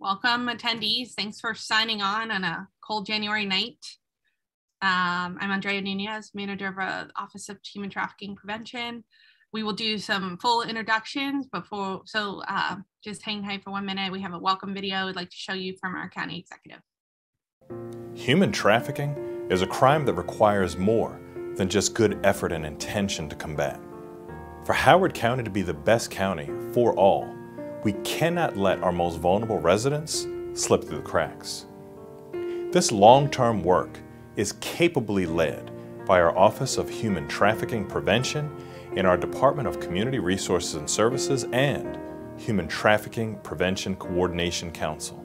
welcome attendees. Thanks for signing on on a cold January night. Um, I'm Andrea Nunez, manager of the uh, Office of Human Trafficking Prevention. We will do some full introductions before, so uh, just hang tight for one minute. We have a welcome video we'd like to show you from our county executive. Human trafficking is a crime that requires more than just good effort and intention to combat. For Howard County to be the best county for all, we cannot let our most vulnerable residents slip through the cracks. This long-term work is capably led by our Office of Human Trafficking Prevention in our Department of Community Resources and Services and Human Trafficking Prevention Coordination Council.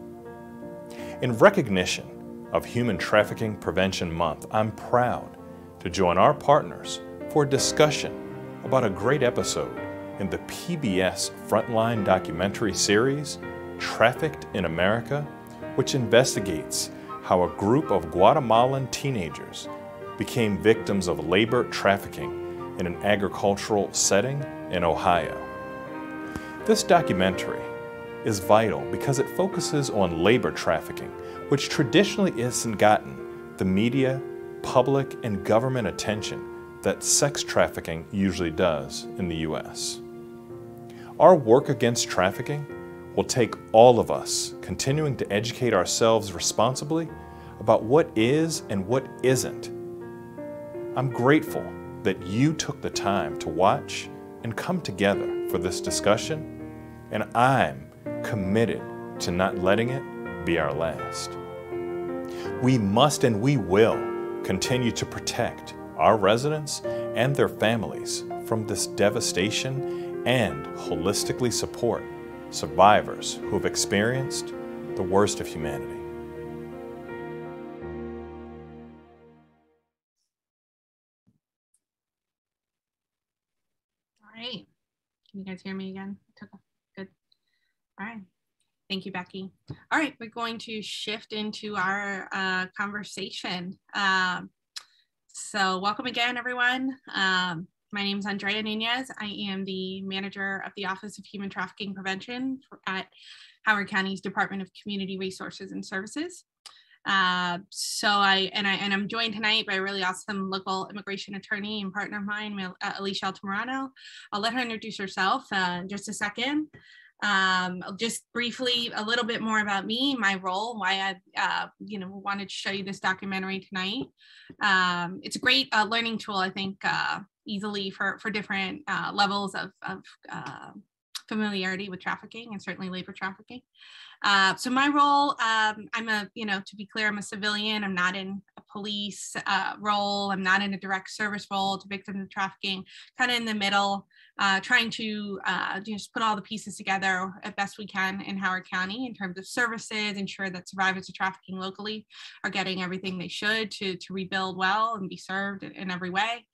In recognition of Human Trafficking Prevention Month, I'm proud to join our partners for a discussion about a great episode in the PBS Frontline documentary series, Trafficked in America, which investigates how a group of Guatemalan teenagers became victims of labor trafficking in an agricultural setting in Ohio. This documentary is vital because it focuses on labor trafficking, which traditionally isn't gotten the media, public, and government attention that sex trafficking usually does in the U.S. Our work against trafficking will take all of us continuing to educate ourselves responsibly about what is and what isn't. I'm grateful that you took the time to watch and come together for this discussion, and I'm committed to not letting it be our last. We must and we will continue to protect our residents and their families from this devastation and holistically support survivors who have experienced the worst of humanity. All right. Can you guys hear me again? Good. All right. Thank you, Becky. All right, we're going to shift into our uh, conversation. Um, so welcome again, everyone. Um, my name is Andrea Nunez. I am the manager of the Office of Human Trafficking Prevention at Howard County's Department of Community Resources and Services. Uh, so I and I and I'm joined tonight by a really awesome local immigration attorney and partner of mine, uh, Alicia Altamirano. I'll let her introduce herself uh, in just a second. Um, just briefly, a little bit more about me, my role, why I, uh, you know, wanted to show you this documentary tonight. Um, it's a great uh, learning tool, I think, uh, easily for, for different uh, levels of, of uh, familiarity with trafficking and certainly labor trafficking. Uh, so my role, um, I'm a, you know, to be clear, I'm a civilian. I'm not in a police uh, role. I'm not in a direct service role to victims of trafficking, kind of in the middle, uh, trying to uh, just put all the pieces together as best we can in Howard County in terms of services, ensure that survivors of trafficking locally are getting everything they should to, to rebuild well and be served in, in every way.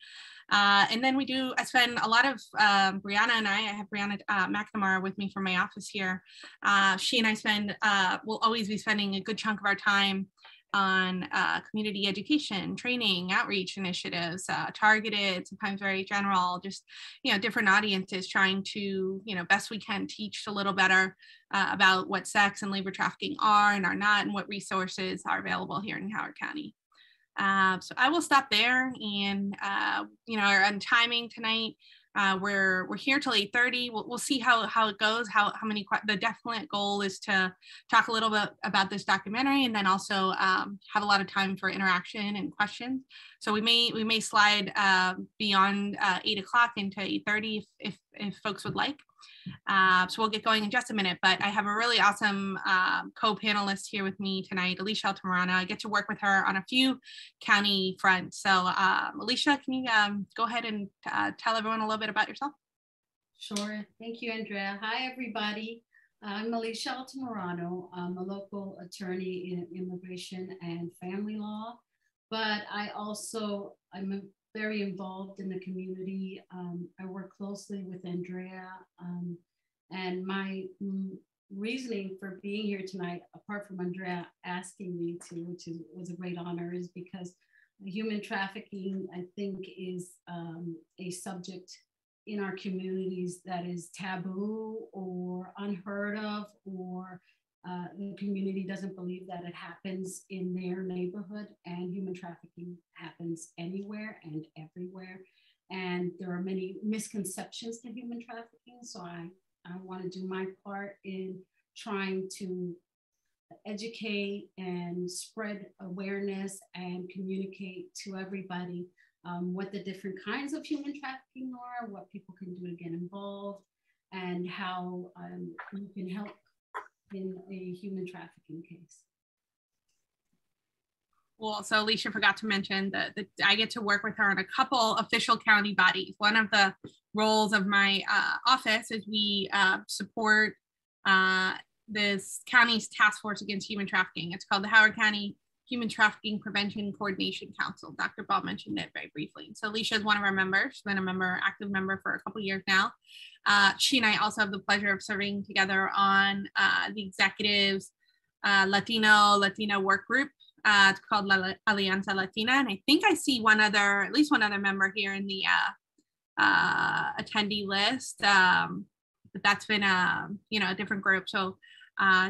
Uh, and then we do, I spend a lot of, um, Brianna and I, I have Brianna uh, McNamara with me from my office here. Uh, she and I spend, uh, will always be spending a good chunk of our time on uh, community education, training, outreach initiatives, uh, targeted, sometimes very general, just, you know, different audiences trying to, you know, best we can teach a little better about what sex and labor trafficking are and are not and what resources are available here in Howard County. Uh, so I will stop there and, uh, you know, on timing tonight, uh, we're we're here till 8:30. We'll, we'll see how how it goes. How how many the definite goal is to talk a little bit about this documentary and then also um, have a lot of time for interaction and questions. So we may we may slide uh, beyond uh, eight o'clock into 8:30 if, if if folks would like. Uh, so we'll get going in just a minute, but I have a really awesome um, co-panelist here with me tonight, Alicia Altamirano. I get to work with her on a few county fronts. So um, Alicia, can you um, go ahead and uh, tell everyone a little bit about yourself? Sure. Thank you, Andrea. Hi, everybody. I'm Alicia Altamirano. I'm a local attorney in immigration and family law, but I also, I'm very involved in the community. Um, I work closely with Andrea. Um, and my reasoning for being here tonight, apart from Andrea asking me to, which is, was a great honor, is because human trafficking, I think, is um, a subject in our communities that is taboo or unheard of or uh, the community doesn't believe that it happens in their neighborhood, and human trafficking happens anywhere and everywhere. And there are many misconceptions to human trafficking. So I, I want to do my part in trying to educate and spread awareness and communicate to everybody um, what the different kinds of human trafficking are, what people can do to get involved, and how um, you can help in a human trafficking case. Well, so Alicia forgot to mention that, that I get to work with her on a couple official county bodies. One of the roles of my uh, office is we uh, support uh, this county's task force against human trafficking. It's called the Howard County Human Trafficking Prevention Coordination Council. Dr. Ball mentioned it very briefly. So Alicia is one of our members. She's been a member, active member for a couple years now. Uh, she and I also have the pleasure of serving together on uh, the executives uh, Latino Latina work group. Uh, it's called La Alianza Latina, and I think I see one other, at least one other member here in the uh, uh, attendee list. Um, but that's been a you know a different group. So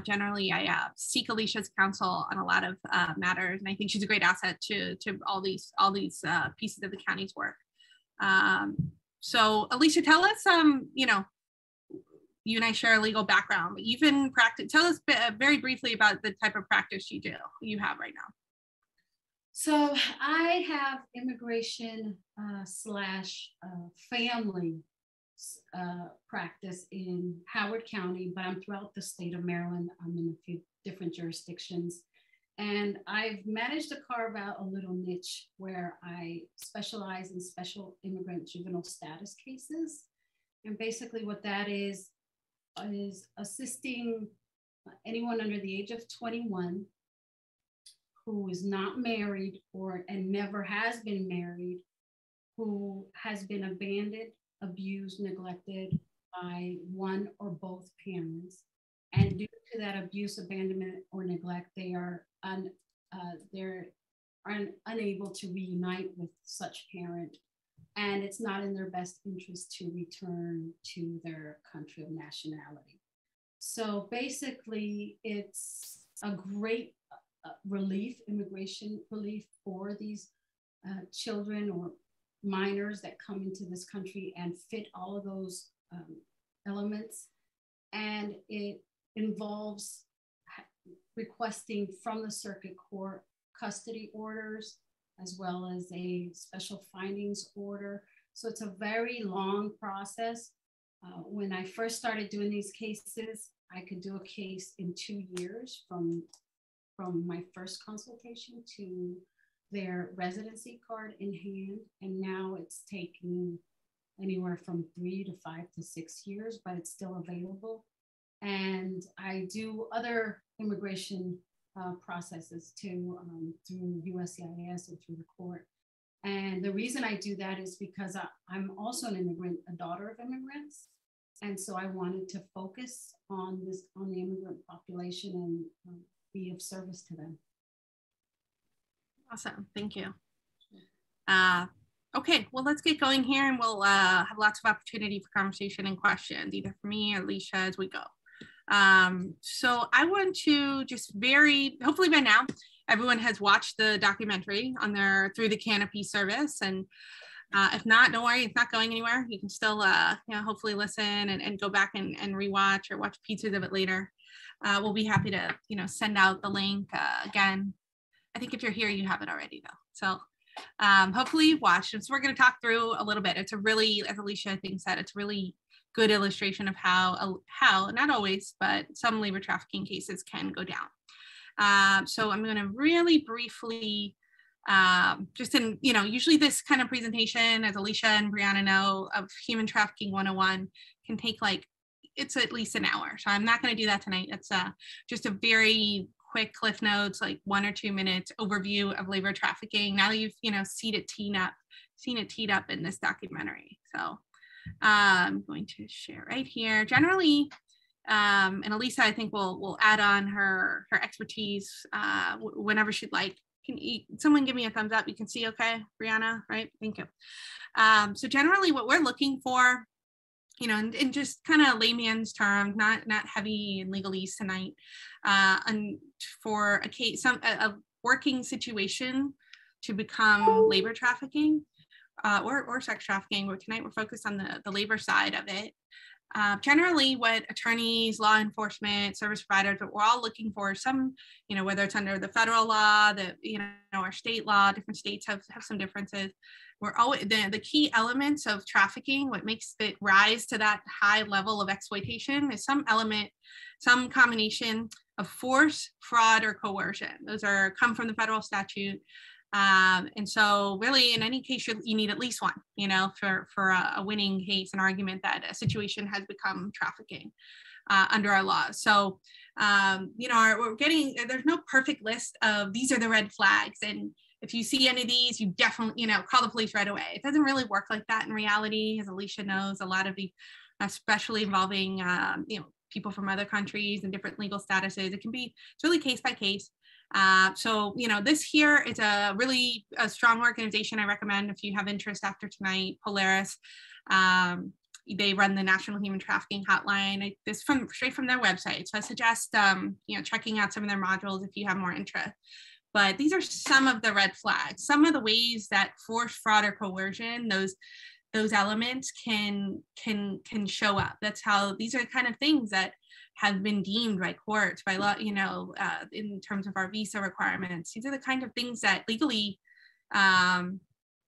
generally, I seek Alicia's counsel on a lot of matters, and I think she's a great asset to to all these all these pieces of the county's work. Um, so Alicia, tell us, um, you know, you and I share a legal background, but you've been practice. Tell us very briefly about the type of practice you do, you have right now. So I have immigration uh, slash uh, family uh, practice in Howard County, but I'm throughout the state of Maryland. I'm in a few different jurisdictions. And I've managed to carve out a little niche where I specialize in special immigrant juvenile status cases. And basically, what that is, is assisting anyone under the age of 21 who is not married or and never has been married, who has been abandoned, abused, neglected by one or both parents. And due to that abuse, abandonment, or neglect, they are un, uh, they're un, unable to reunite with such parent and it's not in their best interest to return to their country of nationality. So basically, it's a great uh, relief, immigration relief for these uh, children or minors that come into this country and fit all of those um, elements. And it involves requesting from the circuit court custody orders as well as a special findings order. So it's a very long process. Uh, when I first started doing these cases, I could do a case in two years from, from my first consultation to their residency card in hand. And now it's taking anywhere from three to five to six years, but it's still available. And I do other immigration uh, processes too um, through USCIS and through the court. And the reason I do that is because I, am also an immigrant, a daughter of immigrants. And so I wanted to focus on this, on the immigrant population and um, be of service to them. Awesome, thank you. Uh, okay, well, let's get going here and we'll uh, have lots of opportunity for conversation and questions, either for me or Alicia as we go. Um, so I want to just very, hopefully by now, everyone has watched the documentary on their Through the Kanopy service. And uh, if not, don't worry, it's not going anywhere. You can still, uh, you know, hopefully listen and, and go back and, and rewatch or watch pieces of it later. Uh, we'll be happy to, you know, send out the link uh, again. I think if you're here, you have it already though. So um, hopefully you've watched. And so we're going to talk through a little bit. It's a really, as Alicia I think said, it's really good illustration of how, how not always, but some labor trafficking cases can go down. Um, so I'm going to really briefly, um, just in, you know, usually this kind of presentation, as Alicia and Brianna know, of Human Trafficking 101 can take like, it's at least an hour. So I'm not going to do that tonight. It's uh, just a very quick cliff notes, like one or two minutes overview of labor trafficking. Now that you've, you know, seen it teed up, seen it teed up in this documentary. So I'm going to share right here. Generally, um, and Alicia, I think will will add on her her expertise uh, whenever she'd like. Can you, someone give me a thumbs up? You can see okay, Brianna, right? Thank you. Um, so generally what we're looking for you know, and, and just kind of layman's terms, not not heavy and legalese tonight, uh, and for a case, some a, a working situation to become labor trafficking uh, or, or sex trafficking, but tonight we're focused on the, the labor side of it. Uh, generally, what attorneys, law enforcement, service providers, what we're all looking for some, you know, whether it's under the federal law, the, you know, our state law, different states have, have some differences. We're always the, the key elements of trafficking, what makes it rise to that high level of exploitation is some element, some combination of force, fraud, or coercion. Those are come from the federal statute. Um, and so really in any case, you, need at least one, you know, for, for a, a, winning case, an argument that a situation has become trafficking uh, under our laws. So, um, you know, we're getting, there's no perfect list of these are the red flags. And if you see any of these, you definitely, you know, call the police right away. It doesn't really work like that in reality, as Alicia knows, a lot of the, especially involving, um, you know, people from other countries and different legal statuses. It can be, it's really case by case. Uh, so, you know, this here is a really a strong organization I recommend if you have interest after tonight, Polaris. Um, they run the National Human Trafficking Hotline. This from straight from their website. So I suggest, um, you know, checking out some of their modules if you have more interest. But these are some of the red flags, some of the ways that force, fraud, or coercion, those those elements can can can show up. That's how these are the kind of things that have been deemed by courts, by law, you know, uh, in terms of our visa requirements. These are the kind of things that legally um,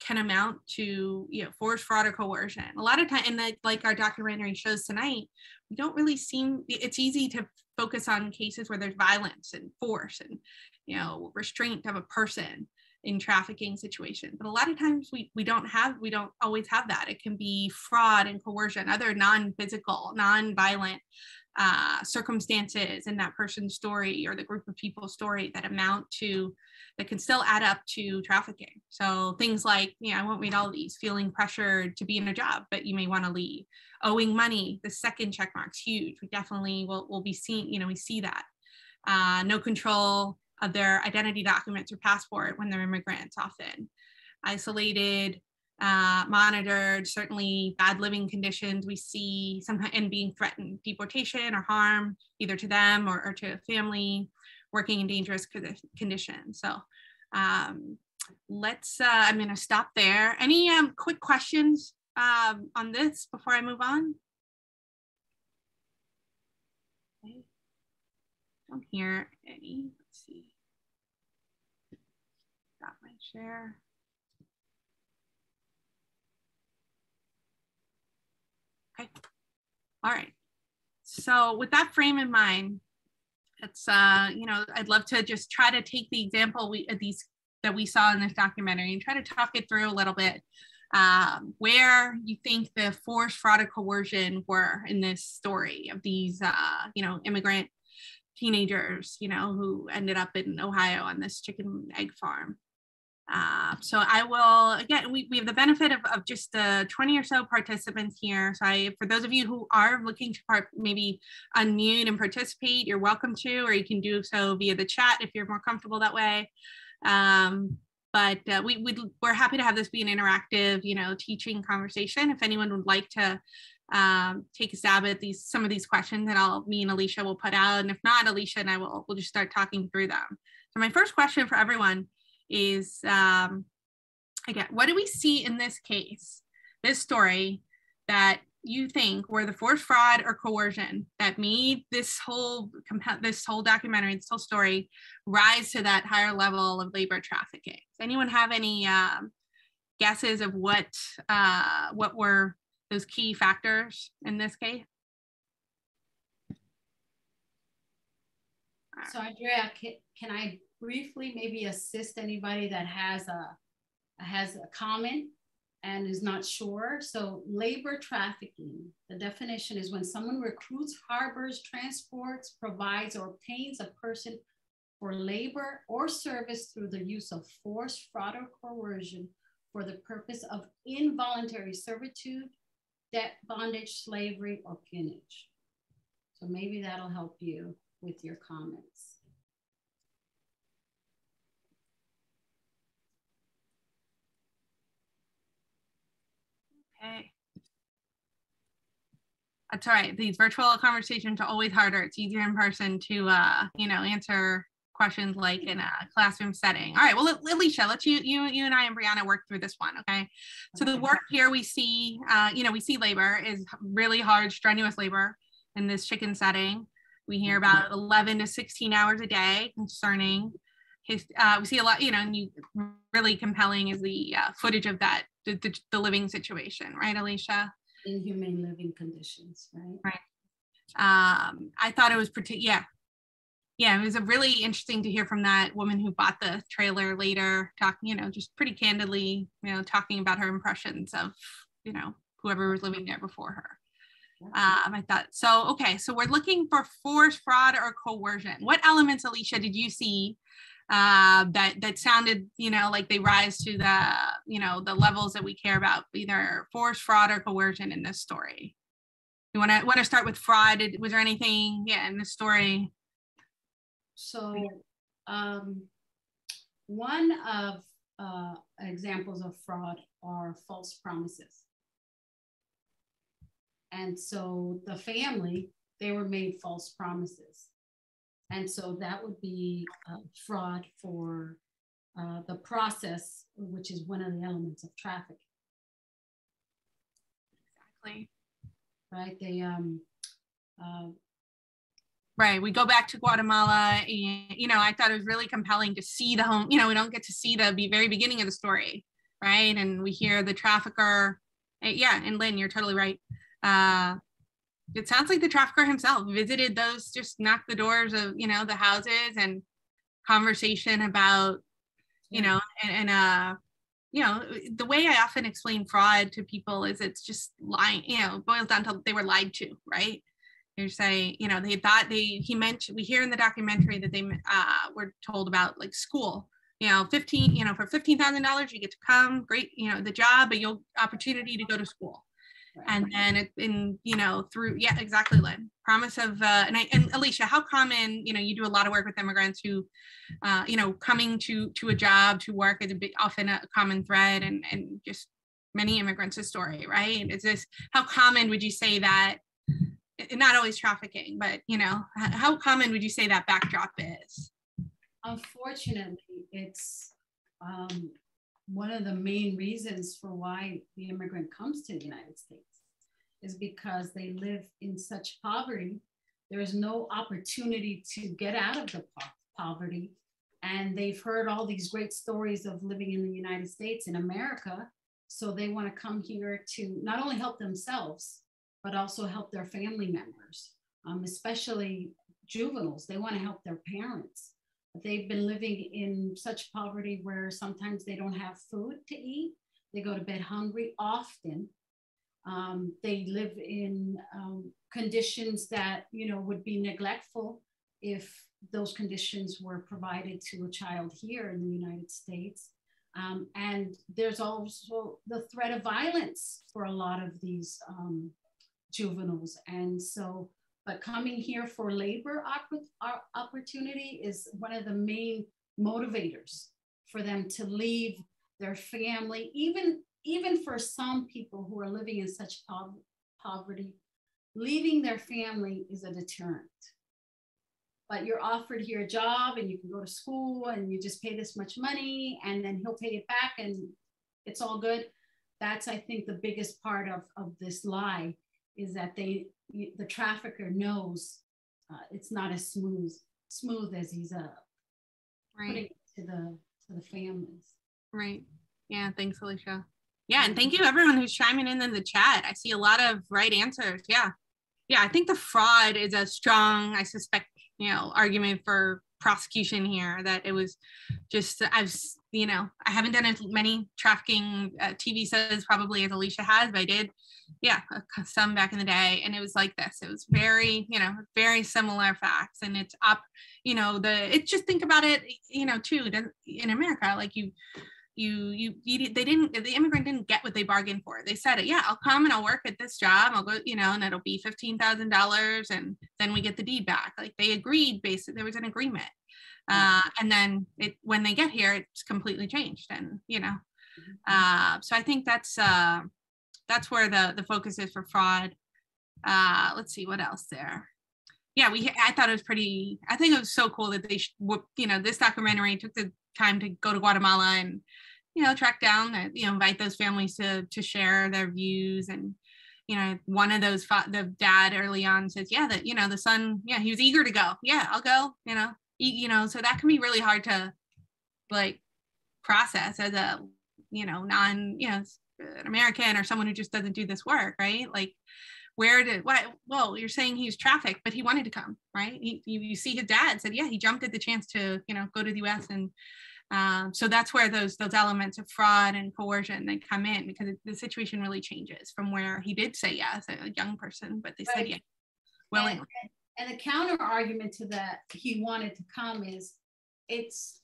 can amount to, you know, force, fraud, or coercion. A lot of time, and like, like our documentary shows tonight, we don't really seem. It's easy to focus on cases where there's violence and force and, you know, restraint of a person in trafficking situations. But a lot of times we, we don't have we don't always have that. It can be fraud and coercion other non-physical non-violent uh, circumstances in that person's story or the group of people's story that amount to that can still add up to trafficking. So things like you know i won't read all these feeling pressured to be in a job but you may want to leave. Owing money the second check mark's huge. We definitely will, will be seeing you know we see that. Uh, no control of their identity documents or passport when they're immigrants often isolated uh, monitored, certainly bad living conditions we see sometimes and being threatened, deportation or harm either to them or, or to a family, working in dangerous conditions. So um, let's, uh, I'm gonna stop there. Any um, quick questions um, on this before I move on? Don't hear any, let's see. Got my share. Okay. All right. So with that frame in mind, it's uh, you know, I'd love to just try to take the example we uh, these that we saw in this documentary and try to talk it through a little bit. Um, where you think the force, fraud, or coercion were in this story of these, uh, you know, immigrant teenagers, you know, who ended up in Ohio on this chicken egg farm. Uh, so I will, again, we, we have the benefit of, of just the 20 or so participants here. So I, for those of you who are looking to part, maybe unmute and participate, you're welcome to, or you can do so via the chat if you're more comfortable that way. Um, but uh, we, we we're happy to have this be an interactive, you know, teaching conversation. If anyone would like to um, take a stab at these some of these questions that I'll me and Alicia will put out, and if not, Alicia and I will we'll just start talking through them. So my first question for everyone is um, again, what do we see in this case, this story that you think were the forced fraud or coercion that made this whole this whole documentary, this whole story rise to that higher level of labor trafficking? Does anyone have any um, guesses of what uh, what were those key factors in this case? So Andrea, can, can I briefly maybe assist anybody that has a has a comment and is not sure. So labor trafficking, the definition is when someone recruits, harbors, transports, provides, or obtains a person for labor or service through the use of force, fraud, or coercion for the purpose of involuntary servitude, debt, bondage, slavery, or peonage. So maybe that'll help you with your comments. Okay. That's all right. These virtual conversations are always harder. It's easier in person to, uh, you know, answer questions like in a classroom setting. All right. Well, Alicia, let's you, you, you and I and Brianna work through this one. Okay. So the work here we see, uh, you know, we see labor is really hard, strenuous labor in this chicken setting. We hear about 11 to 16 hours a day concerning his, uh, we see a lot, you know, and you really compelling is the uh, footage of that, the, the, the living situation, right, Alicia? inhumane living conditions, right? Right. Um, I thought it was pretty, yeah. Yeah, it was a really interesting to hear from that woman who bought the trailer later, talking, you know, just pretty candidly, you know, talking about her impressions of, you know, whoever was living there before her. Um, I thought so. Okay, so we're looking for force, fraud, or coercion. What elements, Alicia, did you see uh, that that sounded, you know, like they rise to the, you know, the levels that we care about, either force, fraud, or coercion in this story. You want to want to start with fraud? Was there anything, yeah, in the story? So, um, one of uh, examples of fraud are false promises. And so the family, they were made false promises. And so that would be uh, fraud for uh, the process, which is one of the elements of trafficking. Exactly. Right. They, um, uh, right. We go back to Guatemala and, you know, I thought it was really compelling to see the home, you know, we don't get to see the very beginning of the story. Right. And we hear the trafficker. Eh, yeah. And Lynn, you're totally right. Uh, it sounds like the trafficker himself visited those just knocked the doors of you know the houses and conversation about you know and, and uh you know the way i often explain fraud to people is it's just lying you know boils down to they were lied to right? You're saying, you know they thought they he mentioned we hear in the documentary that they uh, were told about like school you know 15 you know for $15000 you get to come great you know the job but you'll opportunity to go to school and then it, in you know through yeah exactly lynn. Promise of uh, and I and Alicia how common you know you do a lot of work with immigrants who uh, you know coming to to a job to work is a bit often a common thread and and just many immigrants' story right? Is this how common would you say that not always trafficking but you know how common would you say that backdrop is? Unfortunately it's um, one of the main reasons for why the immigrant comes to the United States is because they live in such poverty. There is no opportunity to get out of the po- poverty. And they've heard all these great stories of living in the United States, in America. So they want to come here to not only help themselves, but also help their family members, um, especially juveniles. They want to help their parents they've been living in such poverty where sometimes they don't have food to eat. They go to bed hungry often. Um, they live in um, conditions that you know would be neglectful if those conditions were provided to a child here in the United States. Um, and there's also the threat of violence for a lot of these um, juveniles. And so but coming here for labor uh, opportunity is one of the main motivators for them to leave their family, even, even for some people who are living in such poverty, leaving their family is a deterrent. But you're offered here a job and you can go to school and you just pay this much money and then he'll pay it back and it's all good. That's, I think, the biggest part of, of this lie is that they the trafficker knows uh, it's not as smooth smooth as he's uh, right. putting it to the to the families. Right. Yeah. Thanks, Alicia. Yeah, and thank you everyone who's chiming in in the chat. I see a lot of right answers. Yeah, yeah. I think the fraud is a strong, I suspect, you know, argument for prosecution here. That it was just I've you know I haven't done as many trafficking uh, TV shows probably as Alicia has, but I did yeah some back in the day and it was like this it was very you know very similar facts and it's up you know the it just think about it you know too in america like you you, you you they didn't the immigrant didn't get what they bargained for they said it yeah i'll come and i'll work at this job i'll go you know and it'll be $15000 and then we get the deed back like they agreed basically there was an agreement uh, and then it when they get here it's completely changed and you know mm-hmm. uh, so i think that's uh, that's where the the focus is for fraud uh, let's see what else there. Yeah, we. I thought it was pretty. I think it was so cool that they, you know, this documentary took the time to go to Guatemala and, you know, track down, uh, you know, invite those families to to share their views and you know, one of those, the dad early on says, yeah, that, you know, the son, yeah, he was eager to go. Yeah, I'll go, you know, you know, so that can be really hard to like process as a, you know, non, you know, an American or someone who just doesn't do this work, right? Like, where did what well you're saying he was trafficked but he wanted to come right he, you, you see his dad said yeah he jumped at the chance to you know go to the us and um, so that's where those those elements of fraud and coercion they come in because the situation really changes from where he did say yes, a young person, but they right. said yes willingly. And, and the counter argument to that he wanted to come is, it's,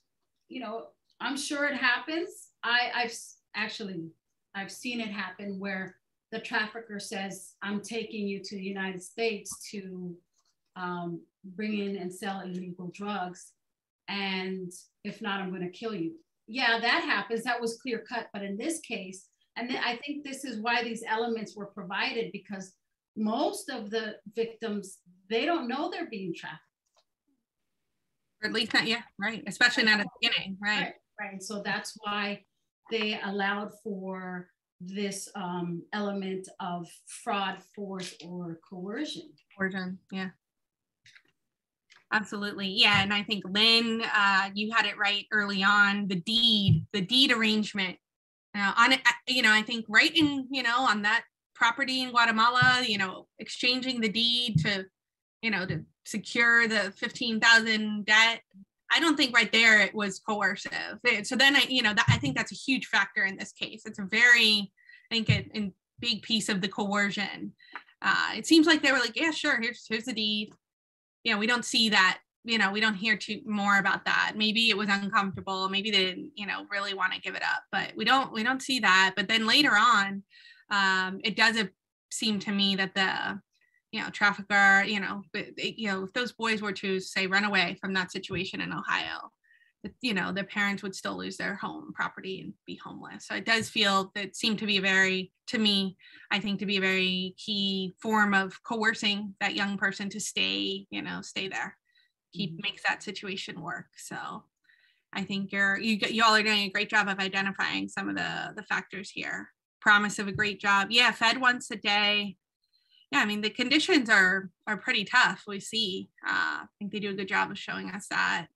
you know, I'm sure it happens. I I've actually I've seen it happen where the trafficker says, "I'm taking you to the United States to um, bring in and sell illegal drugs." and if not, I'm going to kill you. Yeah, that happens. That was clear cut. But in this case, and I think this is why these elements were provided because most of the victims they don't know they're being trafficked. Or at least not yeah, right. Especially not at the beginning, right? Right. right. So that's why they allowed for this um, element of fraud, force, or coercion. Coercion, yeah. Absolutely. Yeah. And I think Lynn, uh, you had it right early on. The deed, the deed arrangement. Uh, on you know, I think right in, you know, on that property in Guatemala, you know, exchanging the deed to, you know, to secure the 15,000 debt. I don't think right there it was coercive. So then I, you know, that, I think that's a huge factor in this case. It's a very, I think, a, big piece of the coercion. Uh, it seems like they were like, yeah, sure, here's here's the deed you know we don't see that you know we don't hear too more about that maybe it was uncomfortable maybe they didn't you know really want to give it up but we don't we don't see that but then later on um it does seem to me that the you know trafficker you know you know if those boys were to say run away from that situation in ohio you know the parents would still lose their home property and be homeless. So it does feel that seemed to be a very to me i think to be a very key form of coercing that young person to stay you know stay there. Keep mm-hmm. makes that situation work. So i think you're you you all are doing a great job of identifying some of the the factors here. Promise of a great job. Yeah fed once a day yeah i mean the conditions are are pretty tough we see. Uh, i think they do a good job of showing us that.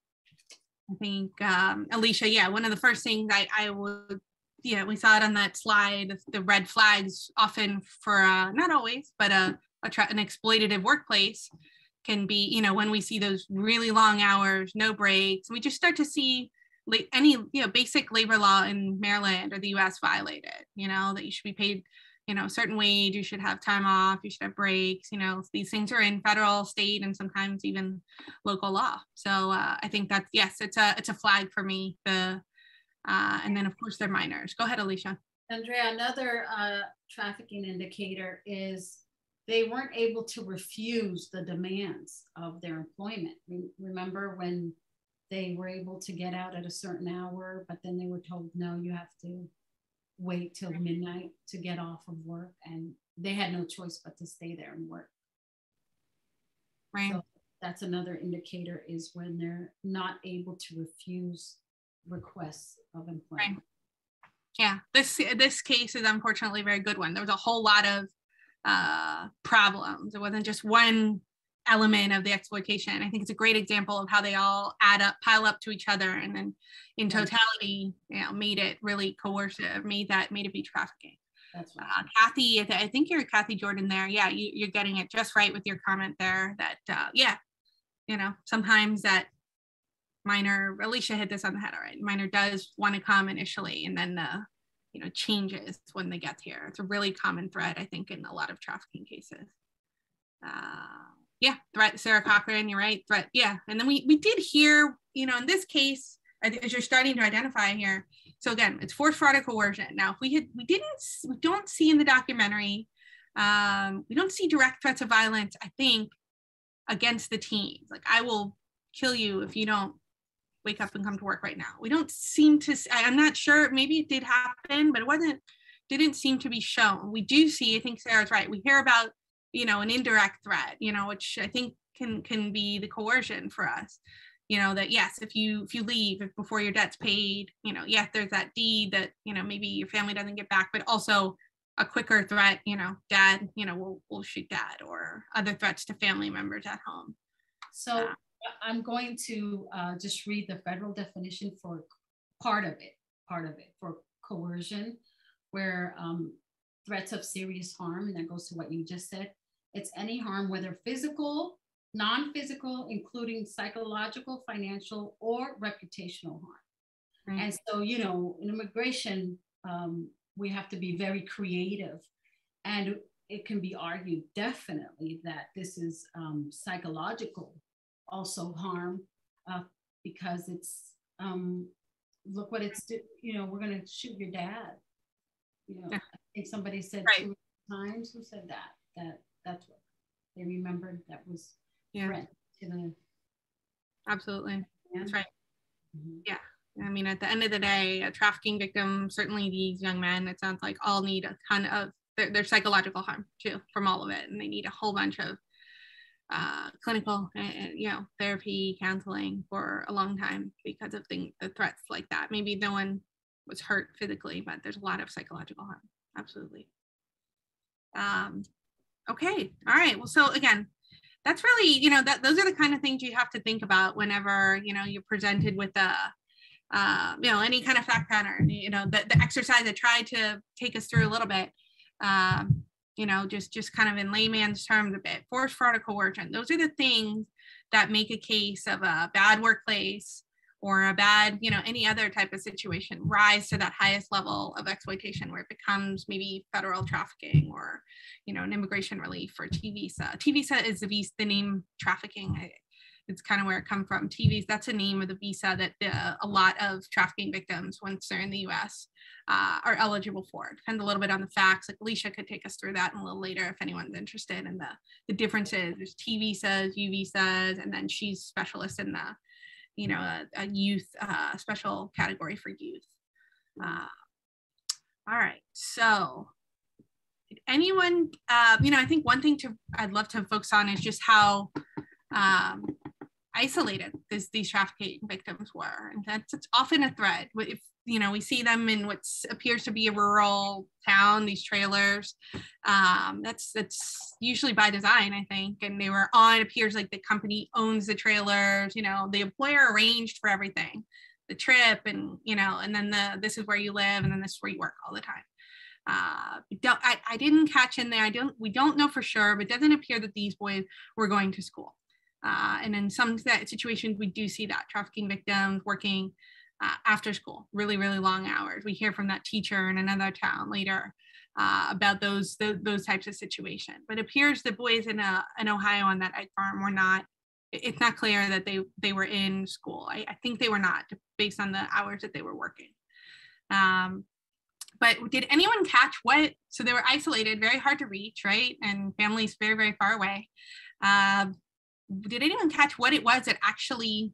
I think um, Alicia, yeah, one of the first things I, I would, yeah, we saw it on that slide, the red flags often for, uh, not always, but a, a tra- an exploitative workplace can be, you know, when we see those really long hours, no breaks, we just start to see any, you know, basic labor law in Maryland or the US violated, you know, that you should be paid you know, certain wage, you should have time off, you should have breaks, you know, these things are in federal, state, and sometimes even local law. So uh, I think that's, yes, it's a, it's a flag for me. The, uh, and then of course they're minors. Go ahead, Alicia. Andrea, another uh, trafficking indicator is they weren't able to refuse the demands of their employment. Remember when they were able to get out at a certain hour, but then they were told, no, you have to wait till midnight to get off of work and they had no choice but to stay there and work. Right. So that's another indicator is when they're not able to refuse requests of employment. Right. yeah this this case is unfortunately a very good one. There was a whole lot of uh problems. It wasn't just one element of the exploitation. I think it's a great example of how they all add up, pile up to each other, and then in totality, you know, made it really coercive, made that made it be trafficking. That's right. Uh, Kathy, I think you're Kathy Jordan there. Yeah, you, are getting it just right with your comment there. That uh, yeah, you know, sometimes that minor, Alicia hit this on the head. All right, minor does want to come initially, and then the you know changes when they get here. It's a really common thread, I think, in a lot of trafficking cases. Uh, yeah, threat, Sarah Cochran, you're right, threat, yeah. And then we we did hear, you know, in this case, as you're starting to identify here. So again, it's forced fraud or coercion. Now, if we had, we didn't, we don't see in the documentary, um, we don't see direct threats of violence. I think against the teens, like I will kill you if you don't wake up and come to work right now. We don't seem to. I'm not sure. Maybe it did happen, but it wasn't. Didn't seem to be shown. We do see. I think Sarah's right. We hear about you know, an indirect threat, you know, which I think can can be the coercion for us. You know, that yes, if you if you leave if before your debt's paid, you know, yes, there's that deed that, you know, maybe your family doesn't get back, but also a quicker threat, you know, dad, you know, we'll, we'll shoot dad or other threats to family members at home. So uh, I'm going to uh, just read the federal definition for part of it, part of it for coercion, where um, threats of serious harm, and that goes to what you just said. It's any harm, whether physical, non physical, including psychological, financial, or reputational harm. Right. And so, you know, in immigration, um, we have to be very creative. And it can be argued definitely that this is um, psychological also harm uh, because it's um, look what it's you know we're going to shoot your dad you know yeah. i think somebody said right. two times who said that that that's what they remembered that was yeah to the absolutely that's right mm-hmm. yeah I mean, at the end of the day, a trafficking victim, certainly these young men, it sounds like all need a ton of their, psychological harm too from all of it. And they need a whole bunch of uh, clinical, uh, you know, therapy, counseling for a long time because of things, the threats like that. Maybe no one was hurt physically, but there's a lot of psychological harm. Absolutely. Um, okay. All right. Well, so again, that's really, you know, that those are the kind of things you have to think about whenever, you know, you're presented with a, uh, you know, any kind of fact pattern, you know, the, the exercise I tried to take us through a little bit. Um, you know, just just kind of in layman's terms a bit, force, fraud, or coercion. Those are the things that make a case of a bad workplace or a bad, you know, any other type of situation rise to that highest level of exploitation where it becomes maybe federal trafficking or, you know, an immigration relief or T visa. Is the, visa, the name trafficking it's kind of where it come from. TVs, that's a name of the visa that the, a lot of trafficking victims, once they're in the US, uh, are eligible for. It depends a little bit on the facts. Like Alicia could take us through that a little later if anyone's interested in the, the differences. There's T visas, U visas, and then she's specialist in the, you know, a, a youth, uh, special category for youth. Uh, all right, so anyone, uh, you know, I think one thing to I'd love to focus on is just how um, isolated this, these trafficking victims were. And that's often a threat. If you know, we see them in what appears to be a rural town, these trailers. Um, that's that's usually by design, I think. And they were on, appears like the company owns the trailers, you know, the employer arranged for everything, the trip and you know, and then the this is where you live and then this is where you work all the time. Uh, I, I didn't catch in there. I don't, we don't know for sure, but it doesn't appear that these boys were going to school. Uh, and in some situations, we do see that trafficking victims working uh, after school, really, really long hours. We hear from that teacher in another town later uh, about those, those, types of situations. But it appears the boys in, uh, in Ohio on that egg farm were not. It's not clear that they they were in school. I, I think they were not, based on the hours that they were working. Um, but did anyone catch what? So they were isolated, very hard to reach, right? And families very, very far away. Um, did anyone catch what it was that actually,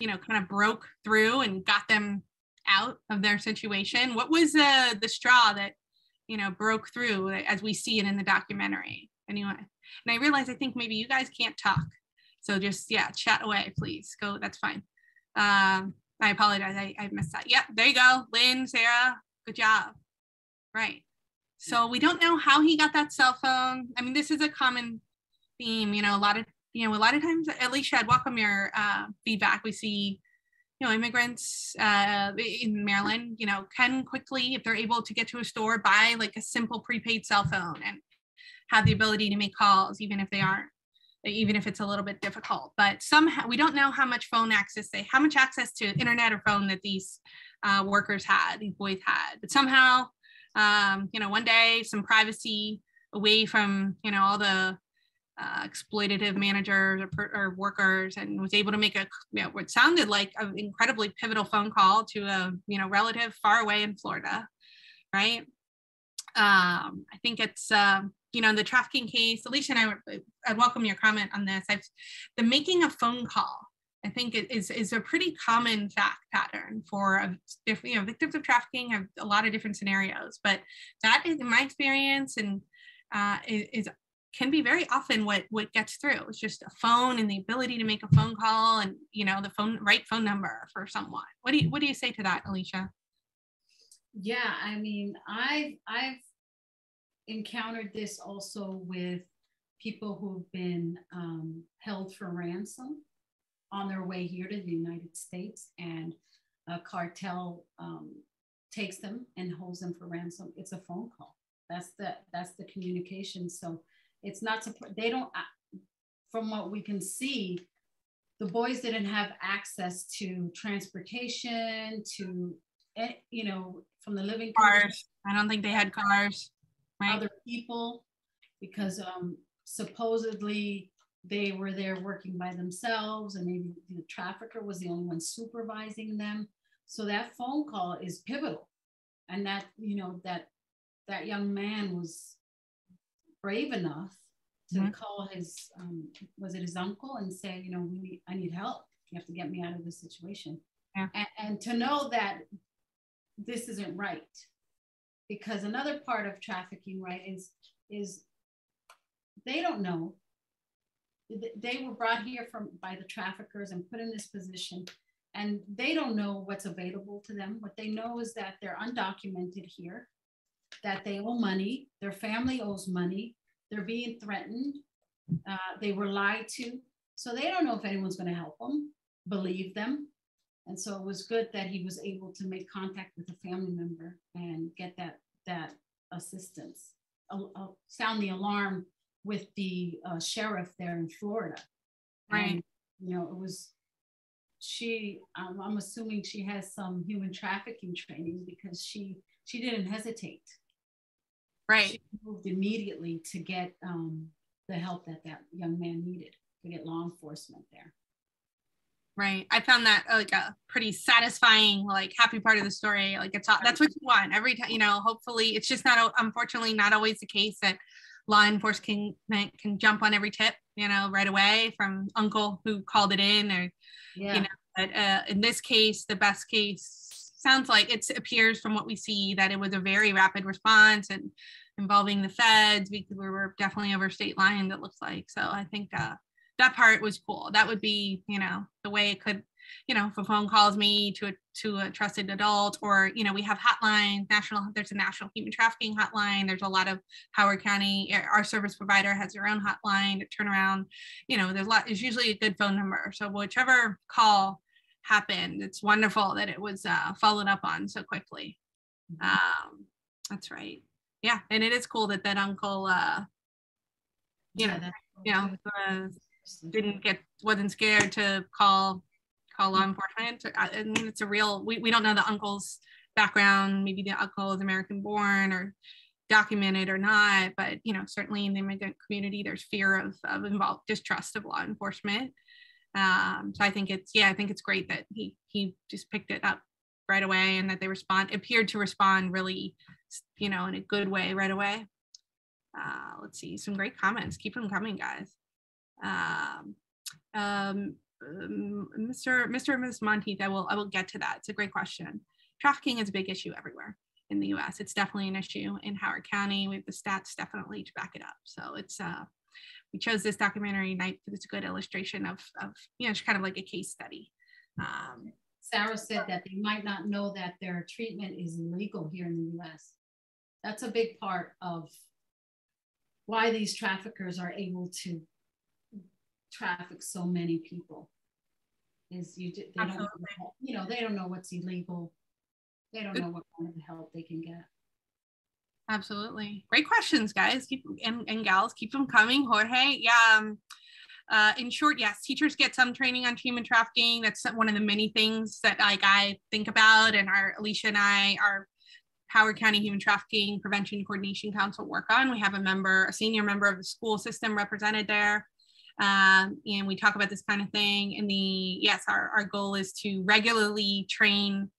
you know, kind of broke through and got them out of their situation? What was uh, the straw that, you know, broke through as we see it in the documentary? Anyone? And I realize I think maybe you guys can't talk. So just, yeah, chat away, please. Go, that's fine. Um, I apologize. I, I missed that. Yep, there you go. Lynn, Sarah, good job. Right. So we don't know how he got that cell phone. I mean, this is a common theme. You know, a lot of you know, a lot of times, Alicia, I'd welcome your uh, feedback. We see, you know, immigrants uh, in Maryland, you know, can quickly, if they're able to get to a store, buy like a simple prepaid cell phone and have the ability to make calls, even if they aren't, even if it's a little bit difficult. But somehow we don't know how much phone access they, how much access to internet or phone that these uh, workers had, these boys had. But somehow, um, you know, one day, some privacy away from, you know, all the uh, exploitative managers or, or, workers and was able to make a you know, what sounded like an incredibly pivotal phone call to a you know relative far away in Florida, right? Um, I think it's um, you know in the trafficking case. Alicia and I, I'd welcome your comment on this. I've the making a phone call. I think is is a pretty common fact pattern for a, you know victims of trafficking have a lot of different scenarios, but that is in my experience and uh, is, can be very often what what gets through. It's just a phone and the ability to make a phone call and you know the phone right phone number for someone. What do you what do you say to that, Alicia? Yeah, I mean, I've I've encountered this also with people who've been um, held for ransom on their way here to the United States, and a cartel um, takes them and holds them for ransom. It's a phone call. That's the that's the communication. So it's not they don't uh, from what we can see the boys didn't have access to transportation to eh, you know from the living cars. i don't think they had cars right? other people because um supposedly they were there working by themselves and maybe the trafficker was the only one supervising them. So that phone call is pivotal. And that you know that that young man was brave enough to mm-hmm. call his um, was it his uncle and say you know we need, i need help. You have to get me out of this situation. Yeah. and, and to know that this isn't right. Because another part of trafficking right is is they don't know. They were brought here from by the traffickers and put in this position. And they don't know what's available to them. What they know is that they're undocumented here that they owe money their family owes money they're being threatened. Uh, they were lied to. So they don't know if anyone's going to help them, believe them. And so it was good that he was able to make contact with a family member and get that, that assistance, uh, uh, sound the alarm with the uh, sheriff there in Florida. Right. And, you know, it was, she, um, I'm assuming she has some human trafficking training because she, she didn't hesitate Right. She moved immediately to get um, the help that that young man needed to get law enforcement there. Right. I found that uh, like a pretty satisfying, like happy part of the story. Like it's all, that's what you want every time, you know, hopefully it's just not, unfortunately not always the case that law enforcement can, can jump on every tip, you know, right away from uncle who called it in or, yeah. you know, but uh, in this case, the best case sounds like it appears from what we see that it was a very rapid response and involving the feds. We were definitely over state line it looks like. So i think uh, that part was cool. That would be you know the way it could you know if a phone calls me to a to a trusted adult or you know we have hotlines national there's a national human trafficking hotline. There's a lot of howard county our service provider has their own hotline to turn around. You know there's a lot It's usually a good phone number. So whichever call happened. It's wonderful that it was uh, followed up on so quickly. Mm-hmm. um, that's right. Yeah and it is cool that that uncle uh you yeah, know you know uh, didn't get wasn't scared to call call law enforcement. I mean it's a real we, we don't know the uncle's background maybe the uncle is american born or documented or not but you know certainly in the immigrant community there's fear of, of involved distrust of law enforcement um, so i think it's yeah i think it's great that he he just picked it up right away and that they respond appeared to respond really you know, in a good way right away. Uh, let's see, some great comments. Keep them coming, guys. Um, um, Mr. Um, Mr. and Ms. Monteith, I will, I will get to that. It's a great question. Trafficking is a big issue everywhere in the U.S. It's definitely an issue in Howard County. We have the stats definitely to back it up. So it's uh, we chose this documentary night because it's a good illustration of, of you know, it's kind of like a case study. Um, Sarah said that they might not know that their treatment is illegal here in the U.S that's a big part of why these traffickers are able to traffic so many people is you they don't you know they don't know what's illegal. They don't know what kind of help they can get absolutely great questions guys keep and, and gals keep them coming jorge yeah um, uh, in short yes teachers get some training on human trafficking that's one of the many things that like i think about and our alicia and i are Howard County Human Trafficking Prevention Coordination Council work on. We have a member, a senior member of the school system represented there. Um, and we talk about this kind of thing. And the, yes, our, our goal is to regularly train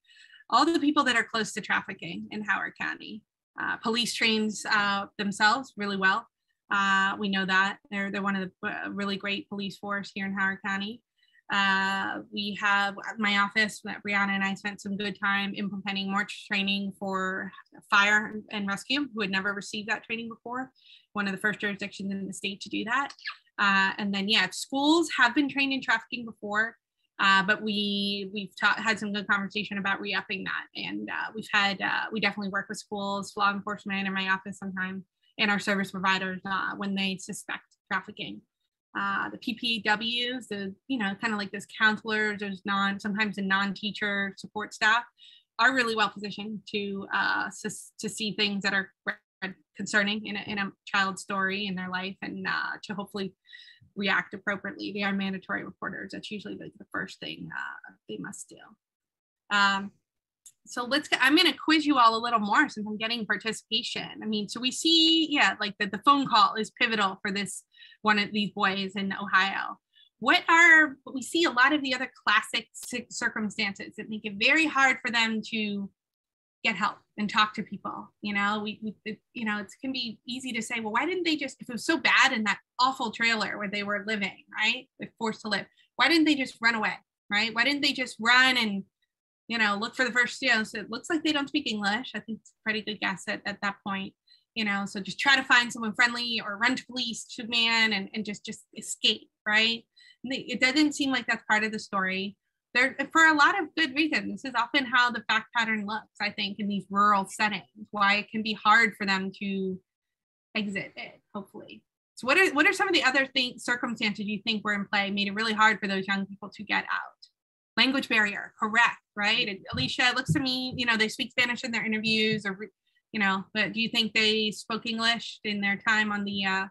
all the people that are close to trafficking in Howard County. Uh, police trains uh, themselves really well. Uh, we know that they're, they're one of the uh, really great police force here in Howard County. Uh, we have my office, Brianna and I spent some good time implementing more training for fire and rescue who had never received that training before. One of the first jurisdictions in the state to do that. And then, yeah, schools have been trained in trafficking before, uh, but we we've taught, had some good conversation about re-upping that. And uh, we've had uh, we definitely work with schools, law enforcement in my office sometimes, and our service providers uh, when they suspect trafficking uh, the PPWs, the you know kind of like those counselors, there's non sometimes the non-teacher support staff are really well positioned to to see things that are concerning in a, in a child's story in their life and uh, to hopefully react appropriately. They are mandatory reporters. That's usually the, the first thing uh, they must do. Um, so let's get, i'm going to quiz you all a little more since i'm getting participation i mean so we see yeah like that the phone call is pivotal for this one of these boys in ohio what are we see a lot of the other classic circumstances that make it very hard for them to get help and talk to people you know we, we you know it can be easy to say well why didn't they just if it was so bad in that awful trailer where they were living right they're forced to live why didn't they just run away right why didn't they just run and you know, look for the first, you know, so it looks like they don't speak English. I think it's a pretty good guess at, at that point, you know, so just try to find someone friendly or run to police to man and, and just, just escape, right? It doesn't seem like that's part of the story. There, for a lot of good reasons. This is often how the fact pattern looks, I think, in these rural settings, why it can be hard for them to exit it, hopefully. So what are what are some of the other things circumstances you think were in play made it really hard for those young people to get out? language barrier correct right and alicia looks to me you know they speak spanish in their interviews or you know but do you think they spoke english in their time on the uh,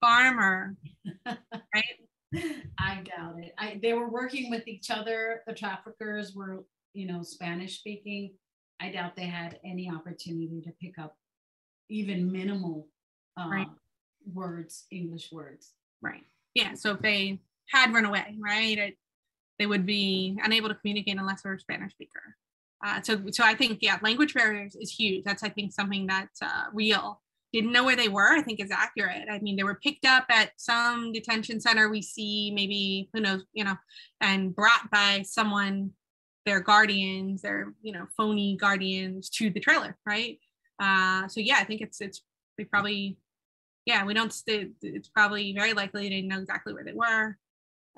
farm or right i doubt it I, they were working with each other the traffickers were you know spanish speaking i doubt they had any opportunity to pick up even minimal uh, right. words english words right yeah so if they had run away right it, they would be unable to communicate unless they're a Spanish speaker. Uh, so, so I think, yeah, language barriers is huge. That's, I think, something that's uh, real. Didn't know where they were, I think is accurate. I mean, they were picked up at some detention center we see, maybe, who knows, you know, and brought by someone, their guardians, their, you know, phony guardians to the trailer, right? Uh, so, yeah, I think it's, it's, they probably, yeah, we don't, it's probably very likely they didn't know exactly where they were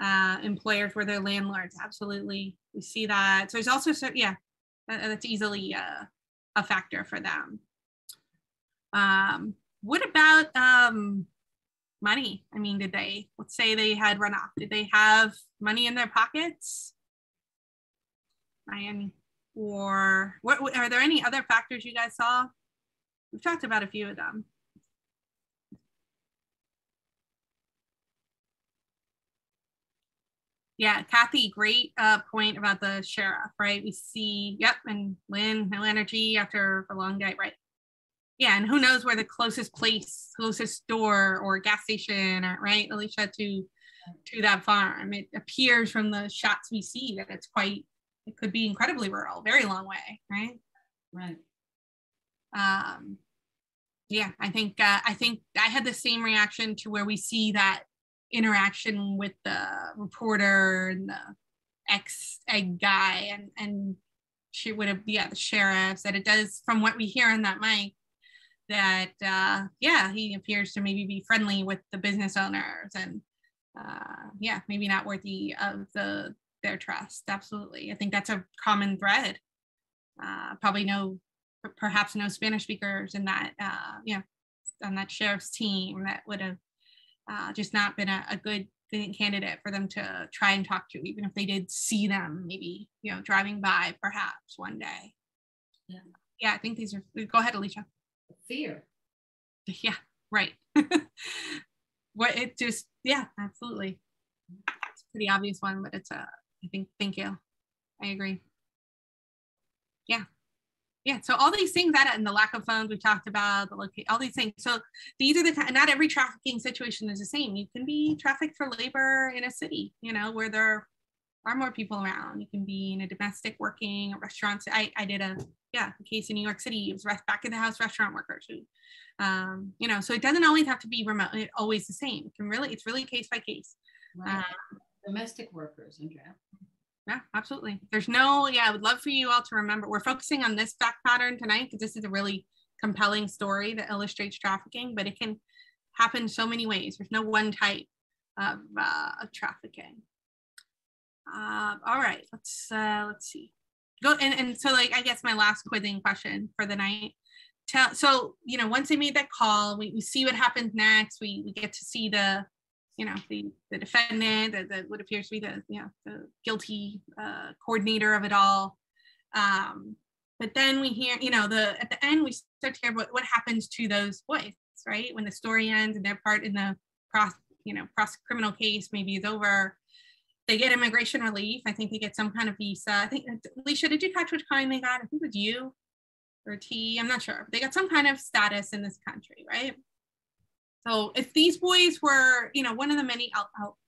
uh, employers were they're landlords. Absolutely, we see that. So there's also so yeah, that, that's easily uh, a factor for them. Um, what about um, money? I mean, did they? Let's say they had runoff. Did they have money in their pockets? Miami, or what? Are there any other factors you guys saw? We've talked about a few of them. Yeah, Kathy, great uh, point about the sheriff, right? We see, yep, and Lynn, no energy after a long day, right? Yeah, and who knows where the closest place, closest store or gas station, or right, Alicia, to to that farm. It appears from the shots we see that it's quite, it could be incredibly rural, very long way, right? Right. Um, yeah, I think uh, I think I had the same reaction to where we see that interaction with the reporter and the ex egg guy and and she would have yeah the sheriffs that it does from what we hear on that mic that uh yeah he appears to maybe be friendly with the business owners and uh yeah maybe not worthy of the their trust absolutely i think that's a common thread uh probably no perhaps no spanish speakers in that uh yeah on that sheriff's team that would have uh, just not been a, a good candidate for them to try and talk to, even if they did see them maybe, you know, driving by perhaps one day. Yeah. Yeah, I think these are, go ahead, Alicia. Fear. Yeah, right. what it just, yeah, absolutely. It's a pretty obvious one, but it's a, I think, thank you. I agree. Yeah yeah so all these things that and the lack of funds we talked about the locate all these things so these are the not every trafficking situation is the same you can be trafficked for labor in a city you know where there are more people around you can be in a domestic working restaurants i, I did a yeah a case in new york city it was back in the house restaurant workers who um, you know so it doesn't always have to be remote It always the same it can really it's really case by case right. um, domestic workers, Andrea. Yeah, absolutely. There's no, yeah, I would love for you all to remember. We're focusing on this fact pattern tonight because this is a really compelling story that illustrates trafficking, but it can happen so many ways. There's no one type of, uh, of trafficking. Uh, all right, let's uh, let's see. Go and, and so like I guess my last quizzing question for the night. Tell so you know once they made that call, we, we see what happens next. We we get to see the you know the the defendant, the, the what appears to be the you know the guilty uh, coordinator of it all. Um, but then we hear you know the at the end we start to hear what what happens to those boys, right? When the story ends and their part in the process, you know, process criminal case maybe is over they get immigration relief. I think they get some kind of visa. I think Alicia, did you catch which kind they got? I think it was U or T. I'm not sure. They got some kind of status in this country, right? So if these boys were, you know, one of the many, I'll, I'll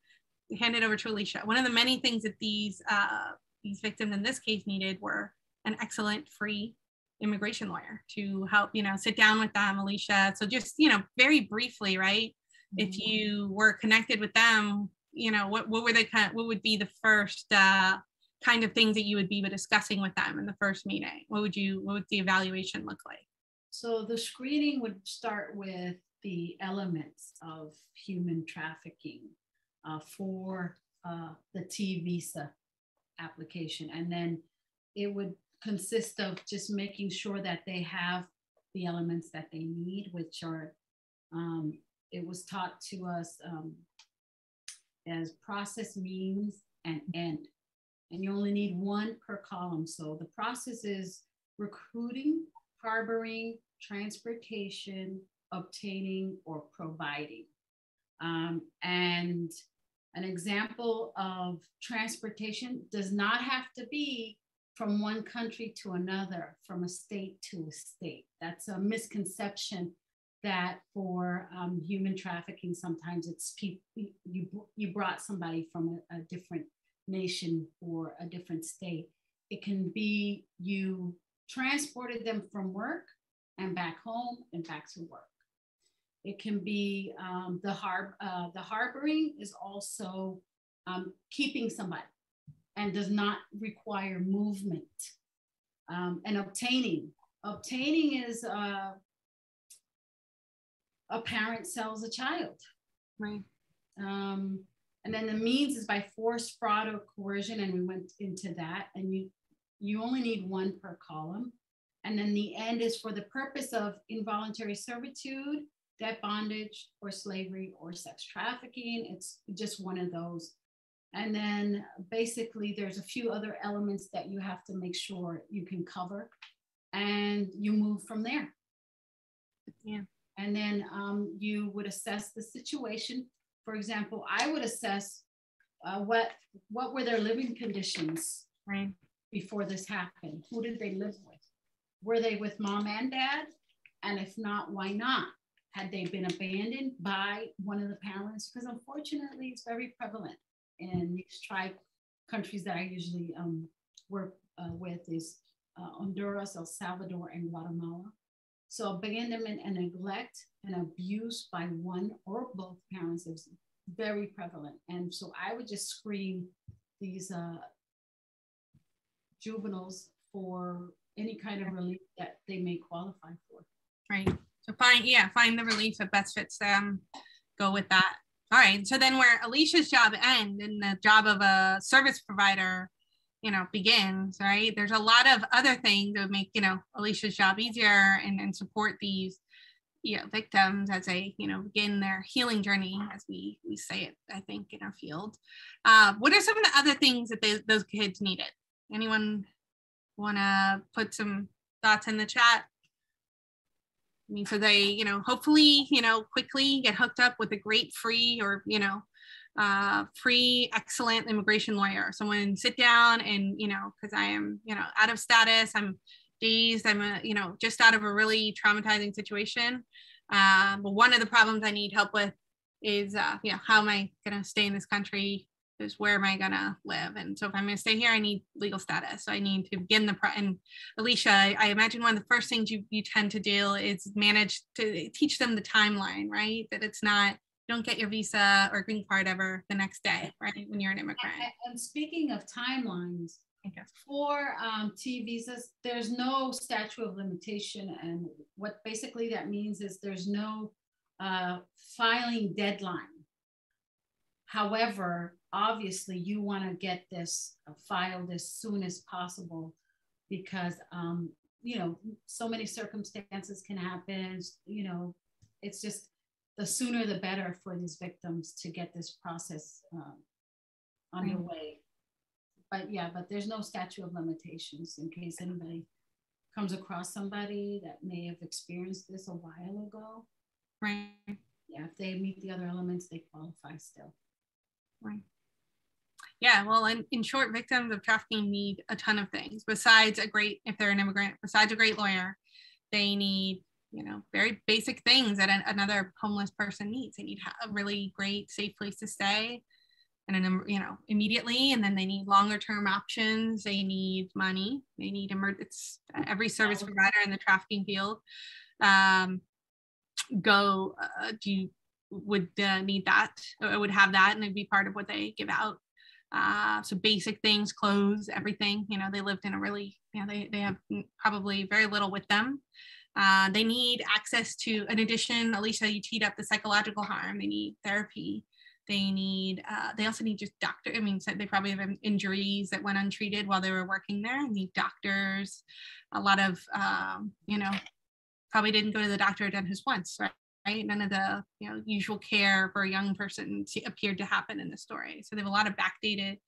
hand it over to Alicia. One of the many things that these uh, these victims in this case needed were an excellent free immigration lawyer to help, you know, sit down with them, Alicia. So just, you know, very briefly, right? Mm-hmm. If you were connected with them, you know, what, what were the kind of, what would be the first uh, kind of things that you would be discussing with them in the first meeting? What would you, what would the evaluation look like? So the screening would start with the elements of human trafficking uh, for uh, the T visa application. And then it would consist of just making sure that they have the elements that they need, which are, um, it was taught to us um, as process means and end. And you only need one per column. So the process is recruiting, harboring, transportation, obtaining, or providing. Um, and an example of transportation does not have to be from one country to another, from a state to a state. That's a misconception that for um, human trafficking, sometimes it's people you you brought somebody from a, a, different nation or a different state. It can be you transported them from work and back home and back to work. It can be um, the har- uh, the harboring is also um, keeping somebody and does not require movement. Um, and obtaining obtaining is uh, a parent sells a child. Right. Um, and then the means is by force, fraud, or coercion, and we went into that. And you you only need one per column. And then the end is for the purpose of involuntary servitude, debt bondage, or slavery, or sex trafficking. It's just one of those. And then basically, there's a few other elements that you have to make sure you can cover, and you move from there. Yeah. And then um, you would assess the situation. For example, I would assess uh, what what were their living conditions right. before this happened. Who did they live with? Were they with mom and dad? And if not, why not? Had they been abandoned by one of the parents? Because unfortunately, it's very prevalent in these tribe countries that I usually um, work uh, with is uh, Honduras, El Salvador, and Guatemala. So abandonment and neglect and abuse by one or both parents is very prevalent. And so I would just screen these uh, juveniles for any kind of relief that they may qualify for. Right. So find, yeah, find the relief that best fits them. Go with that. All right. So then where Alicia's job end and the job of a service provider you know begins right? There's a lot of other things that would make you know alicia's job easier and, and support these you know victims as they you know begin their healing journey as we we say it i think in our field. Uh, what are some of the other things that they, those kids needed? Anyone want to put some thoughts in the chat? I mean, so they, you know, hopefully, you know, quickly get hooked up with a great free or, you know, uh, free, excellent immigration lawyer, someone sit down and, you know, because I am, you know, out of status, I'm dazed, I'm, a, you know, just out of a really traumatizing situation. Uh, but one of the problems I need help with is, uh, you know, how am I going to stay in this country? Is where am I going to live? And so if I'm going to stay here, I need legal status. So I need to begin the, pro- and Alicia, I, I imagine one of the first things you, you tend to do is manage to teach them the timeline, right? That it's not, don't get your visa or green card ever the next day, right? When you're an immigrant. And, speaking of timelines, for um, T visas, there's no statute of limitation. And what basically that means is there's no uh, filing deadline. However, obviously you want to get this uh, filed as soon as possible because, um, you know, so many circumstances can happen. You know, it's just the sooner the better for these victims to get this process um, underway. But yeah, but there's no statute of limitations in case anybody comes across somebody that may have experienced this a while ago. Right. Yeah, if they meet the other elements, they qualify still. Right. Yeah, well, in, in short, victims of trafficking need a ton of things besides a great, if they're an immigrant, besides a great lawyer, they need you know, very basic things that an, another homeless person needs. They need a really great, safe place to stay, and an, you know, immediately. And then they need longer term options. They need money. They need emer- it's every service provider in the trafficking field. Um, go uh, do you would uh, need that I would have that and it'd be part of what they give out uh, so basic things clothes everything you know they lived in a really you know they, they have probably very little with them uh, they need access to, in addition, Alicia, you teed up the psychological harm. They need therapy. They need, uh, they also need just doctor. I mean, they probably have injuries that went untreated while they were working there. Need doctors. A lot of, um, you know, probably didn't go to the doctor or dentist once, right? Right? None of the you know usual care for a young person appeared to happen in the story. So they have a lot of backdated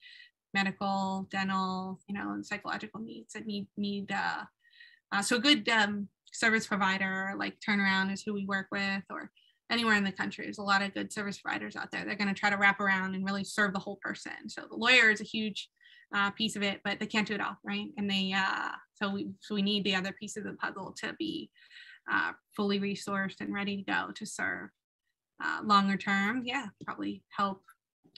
medical, dental, you know, and psychological needs that need need uh, uh, so good um, service provider like Turnaround is who we work with, or anywhere in the country. There's a lot of good service providers out there. They're going to try to wrap around and really serve the whole person. So the lawyer is a huge uh, piece of it, but they can't do it all, right? And they uh, so we so we need the other pieces of the puzzle to be uh, fully resourced and ready to go to serve. Uh, longer term, yeah, probably help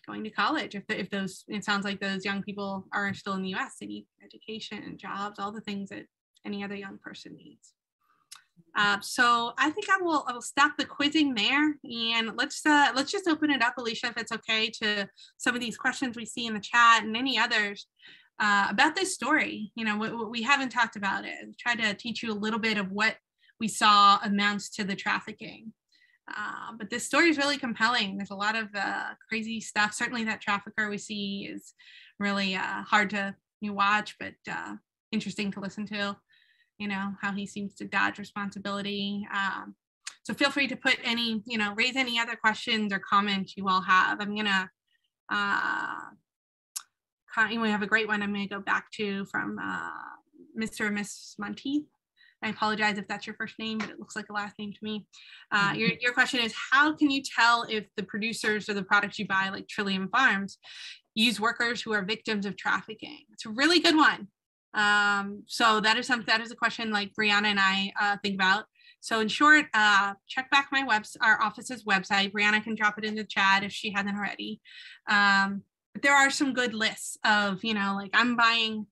going to college if, the, if those it sounds like those young people are still in the us they need education and jobs all the things that any other young person needs uh, so I think I will I will stop the quizzing there and let's uh, let's just open it up, Alicia, if it's okay, to some of these questions we see in the chat and any others uh, about this story. You know, what we haven't talked about it. Try to teach you a little bit of what we saw amounts to the trafficking. Uh, but this story is really compelling. There's a lot of uh, crazy stuff. Certainly, that trafficker we see is really uh, hard to you watch, but interesting to listen to you know, how he seems to dodge responsibility. Um, so feel free to put any, you know, raise any other questions or comments you all have. I'm gonna, uh, we have a great one I'm gonna go back to from uh, Mr. and Miss Monteith. I apologize if that's your first name, but it looks like a last name to me. Uh, your, your question is, how can you tell if the producers or the products you buy, like Trillium Farms, use workers who are victims of trafficking? It's a really good one. Um, so that is something that is a question like Brianna and I uh, think about. So in short, uh, check back my webs our office's website. Brianna can drop it in the chat if she hasn't already. Um, but there are some good lists of, you know, like I'm buying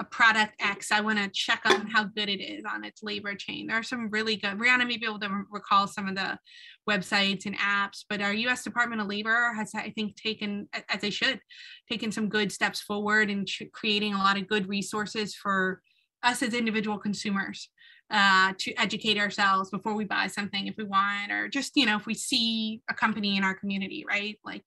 a product X, I want to check on how good it is on its labor chain. There are some really good, Brianna may be able to recall some of the websites and apps, but our US Department of Labor has, I think, taken, as they should, taken some good steps forward in creating a lot of good resources for us as individual consumers uh, to educate ourselves before we buy something if we want, or just, you know, if we see a company in our community, right? Like,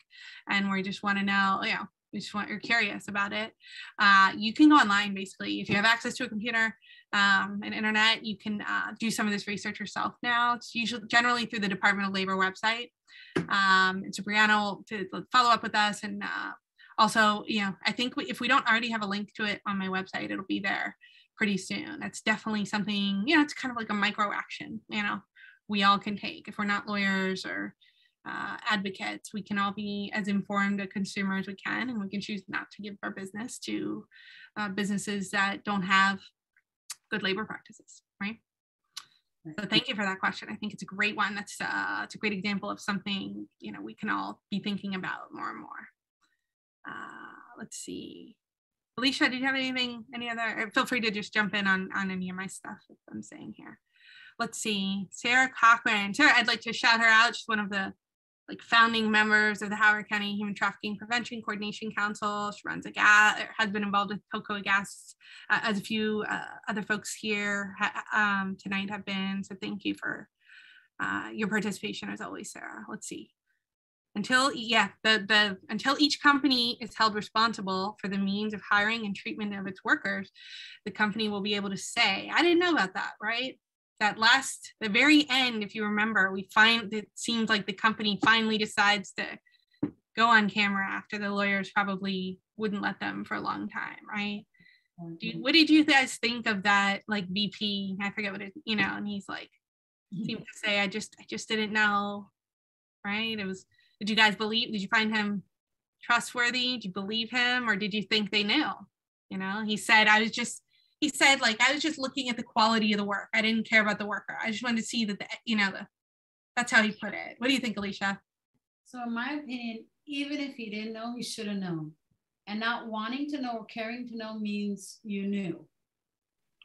and we just want to know, you know, just want you're curious about it, uh, you can go online basically. If you have access to a computer um, and internet, you can uh, do some of this research yourself now. It's usually generally through the Department of Labor website. Um, and so Brianna will to follow up with us. And uh, also, you know, I think we, if we don't already have a link to it on my website, it'll be there pretty soon. That's definitely something, you know, it's kind of like a micro action, you know, we all can take if we're not lawyers or uh, advocates. We can all be as informed a consumer as we can, and we can choose not to give our business to uh, businesses that don't have good labor practices, right? So thank you for that question. I think it's a great one. That's uh, it's a great example of something you know we can all be thinking about more and more. Uh, let's see. Alicia, did you have anything, any other? Feel free to just jump in on on any of my stuff if I'm saying here. Let's see, Sarah Cochran. Sarah, I'd like to shout her out. She's one of the like founding members of the Howard County Human Trafficking Prevention Coordination Council. She runs a gas, has been involved with Cocoa Gas, uh, as a few uh, other folks here ha- um, tonight have been. So thank you for uh, your participation as always, Sarah. Let's see. Until yeah, the the until each company is held responsible for the means of hiring and treatment of its workers, the company will be able to say, "I didn't know about that." Right? That last the very end if you remember we find it seems like the company finally decides to go on camera after the lawyers probably wouldn't let them for a long time right? You, mm-hmm. what did you guys think of that like vp i forget what it you know and he's like mm-hmm. seemed to say i just i just didn't know right? It was did you guys believe did you find him trustworthy? Did you believe him? Or did you think they knew? You know he said i was just he said like I was just looking at the quality of the work. I didn't care about the worker. I just wanted to see that the you know the that's how he put it. What do you think, Alicia? So in my opinion, even if he didn't know, he should have known. And not wanting to know or caring to know means you knew.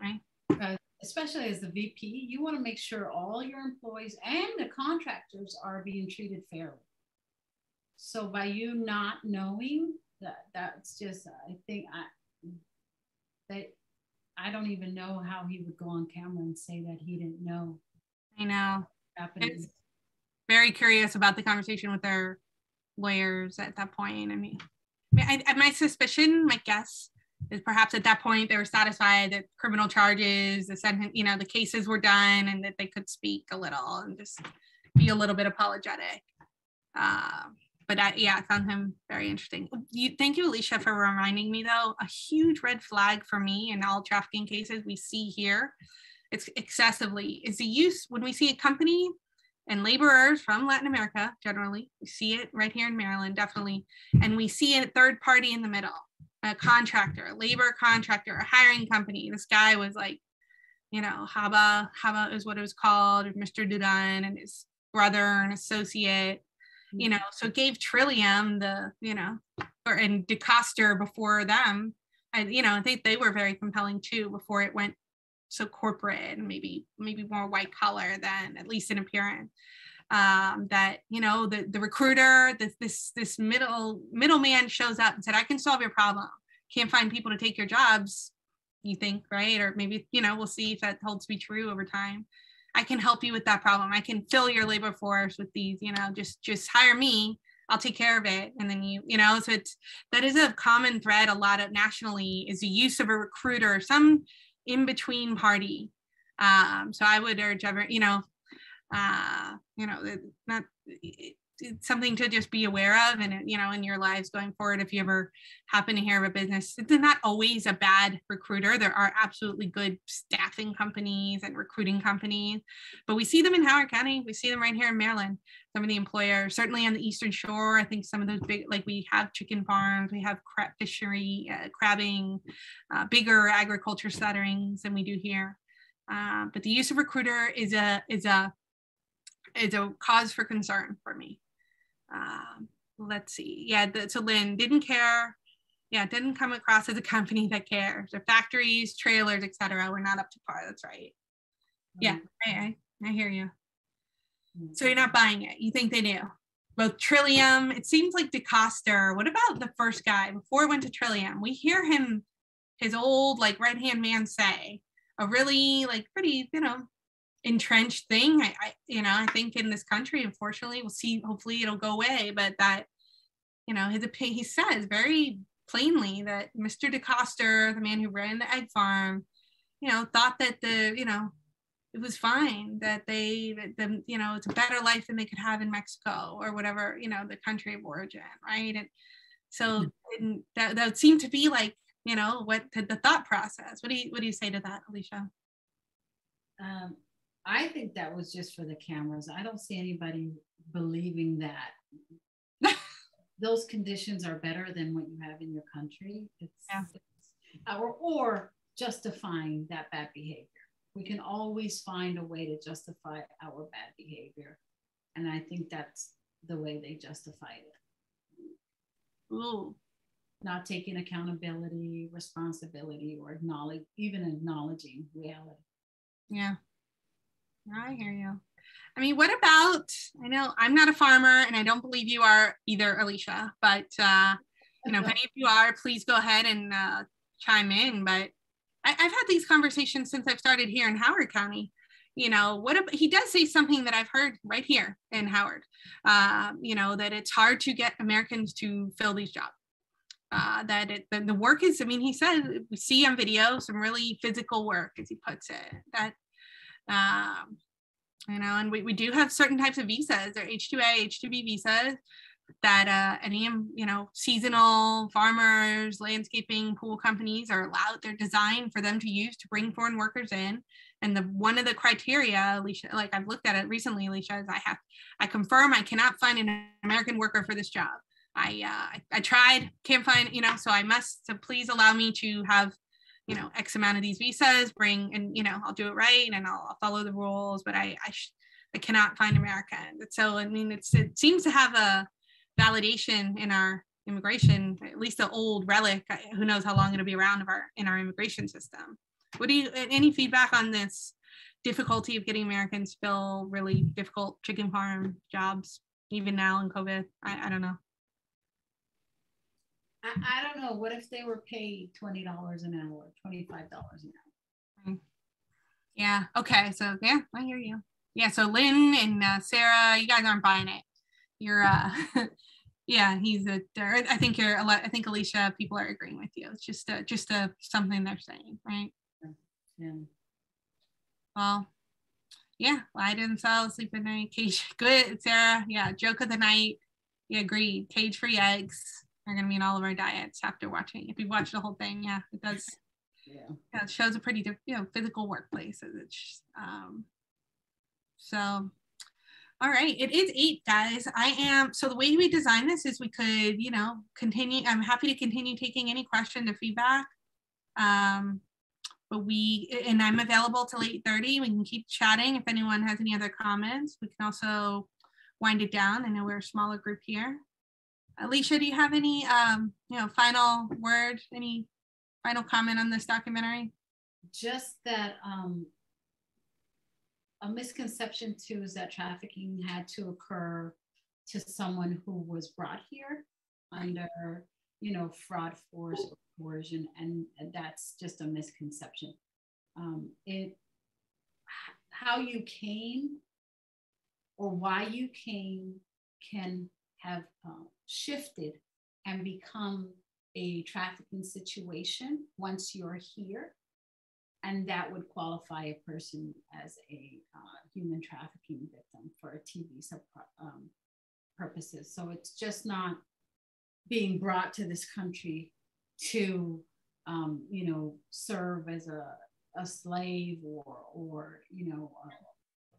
Right. Because especially as the VP, you want to make sure all your employees and the contractors are being treated fairly. So by you not knowing that that's just I think I that I don't even know how he would go on camera and say that he didn't know. I know. Happening. very curious about the conversation with their lawyers at that point. I mean, I, I, my suspicion, my guess, is perhaps at that point they were satisfied that criminal charges, the sentence, you know, the cases were done, and that they could speak a little and just be a little bit apologetic. Uh, but I, yeah, I found him very interesting. You, thank you, Alicia, for reminding me though. A huge red flag for me in all trafficking cases we see here, it's excessively is the use when we see a company and laborers from Latin America generally, we see it right here in Maryland, definitely, and we see a third party in the middle, a contractor, a labor contractor, a hiring company. This guy was like, you know, Haba, Haba is what it was called, Mr. Dudan and his brother and associate you know so gave trillium the you know or and decoster before them I, you know they, they were very compelling too before it went so corporate and maybe maybe more white collar than at least in appearance. Um, that you know the, the recruiter this this this middle middleman shows up and said i can solve your problem. Can't find people to take your jobs you think right? Or maybe you know we'll see if that holds to be true over time I can help you with that problem. I can fill your labor force with these, you know, just just hire me. I'll take care of it. And then you, you know, so it's that is a common thread a lot of nationally is the use of a recruiter, some in between party. Um, so I would urge ever, you know, uh, you know, not something to just be aware of and you know in your lives going forward if you ever happen to hear of a business it's not always a bad recruiter. There are absolutely good staffing companies and recruiting companies but we see them in howard county. We see them right here in maryland. Some of the employers certainly on the eastern shore i think some of those big like we have chicken farms we have crab fishery uh, crabbing uh, bigger agriculture settlings than we do here. Uh, but the use of recruiter is a is a is a cause for concern for me um, let's see. Yeah, the, so Lynn didn't care. Yeah, didn't come across as a company that cares. The factories, trailers, etc. We're not up to par. That's right. Yeah, mm-hmm. I, I, I hear you. So you're not buying it. You think they do. Both Trillium, it seems like DeCoster. What about the first guy before it went to Trillium? We hear him, his old like right hand man say a really like pretty, you know, entrenched thing. I, I, you know, I think in this country, unfortunately, we'll see. Hopefully, it'll go away. But that, you know, his opinion, he says very plainly that Mr. DeCoster, the man who ran the egg farm, you know, thought that the, you know, it was fine that they, that the, you know, it's a better life than they could have in Mexico or whatever, you know, the country of origin, right? And so mm-hmm. and that that seemed to be like, you know, what the, the thought process. What do you what do you say to that, Alicia? Um, I think that was just for the cameras. I don't see anybody believing that those conditions are better than what you have in your country. It's, yeah. it's or, or justifying that bad behavior. We can always find a way to justify our bad behavior. And I think that's the way they justified it. Ooh. Not taking accountability, responsibility, or acknowledge even acknowledging reality. Yeah. I hear you. I mean, what about? I know I'm not a farmer, and I don't believe you are either, Alicia. But uh, you know, if any of you are, please go ahead and uh, chime in. But I, have had these conversations since I've started here in Howard County. You know, what about, he does say something that I've heard right here in Howard. Uh, you know, that it's hard to get Americans to fill these jobs. Uh, that it, the, the work is, I mean, he said we see on video some really physical work, as he puts it. That um, you know, and we, we do have certain types of visas or H2A, H2B visas that uh, any, you know, seasonal farmers, landscaping, pool companies are allowed, they're designed for them to use to bring foreign workers in. And the one of the criteria, Alicia, like I've looked at it recently, Alicia, is I have, I confirm I cannot find an American worker for this job. I, uh, I, I tried, can't find, you know, so I must, so please allow me to have you know x amount of these visas bring and you know i'll do it right and i'll, I'll follow the rules but i I, sh- I cannot find american. So i mean it's it seems to have a validation in our immigration at least the old relic. Who knows how long it'll be around of our in our immigration system. What do you any feedback on this difficulty of getting americans fill really difficult chicken farm jobs even now in covid? I, I don't know I, I don't know. What if they were paid twenty dollars an hour, twenty five dollars an hour? Mm. Yeah. Okay. So yeah, I hear you. Yeah. So Lynn and uh, Sarah, you guys aren't buying it. You're. uh Yeah, he's a. I think you're. I think Alicia. People are agreeing with you. It's just a, just a something they're saying, right? Yeah. Well, yeah. Lie to themselves, sleep at night. Cage. Good, Sarah. Yeah. Joke of the night. Yeah, agreed. Cage free eggs are going to be in all of our diets after watching. If you've watched the whole thing, yeah, it does. Yeah, yeah it shows a pretty you know physical workplace. It's um, so. All right, it is eight, guys. I am so the way we design this is we could, you know, continue. I'm happy to continue taking any question or feedback. Um, but we and I'm available till 8:30. We can keep chatting if anyone has any other comments. We can also wind it down. I know we're a smaller group here. Alicia, do you have any, um, you know, final word, any final comment on this documentary? Just that um, a misconception too is that trafficking had to occur to someone who was brought here under, you know, fraud, force, or coercion, and that's just a misconception. Um, it, how you came or why you came can have uh, shifted and become a trafficking situation once you're here. And that would qualify a person as a uh, human trafficking victim for a T visa, um, purposes. So it's just not being brought to this country to, um, you know, serve as a, a slave or, or you know,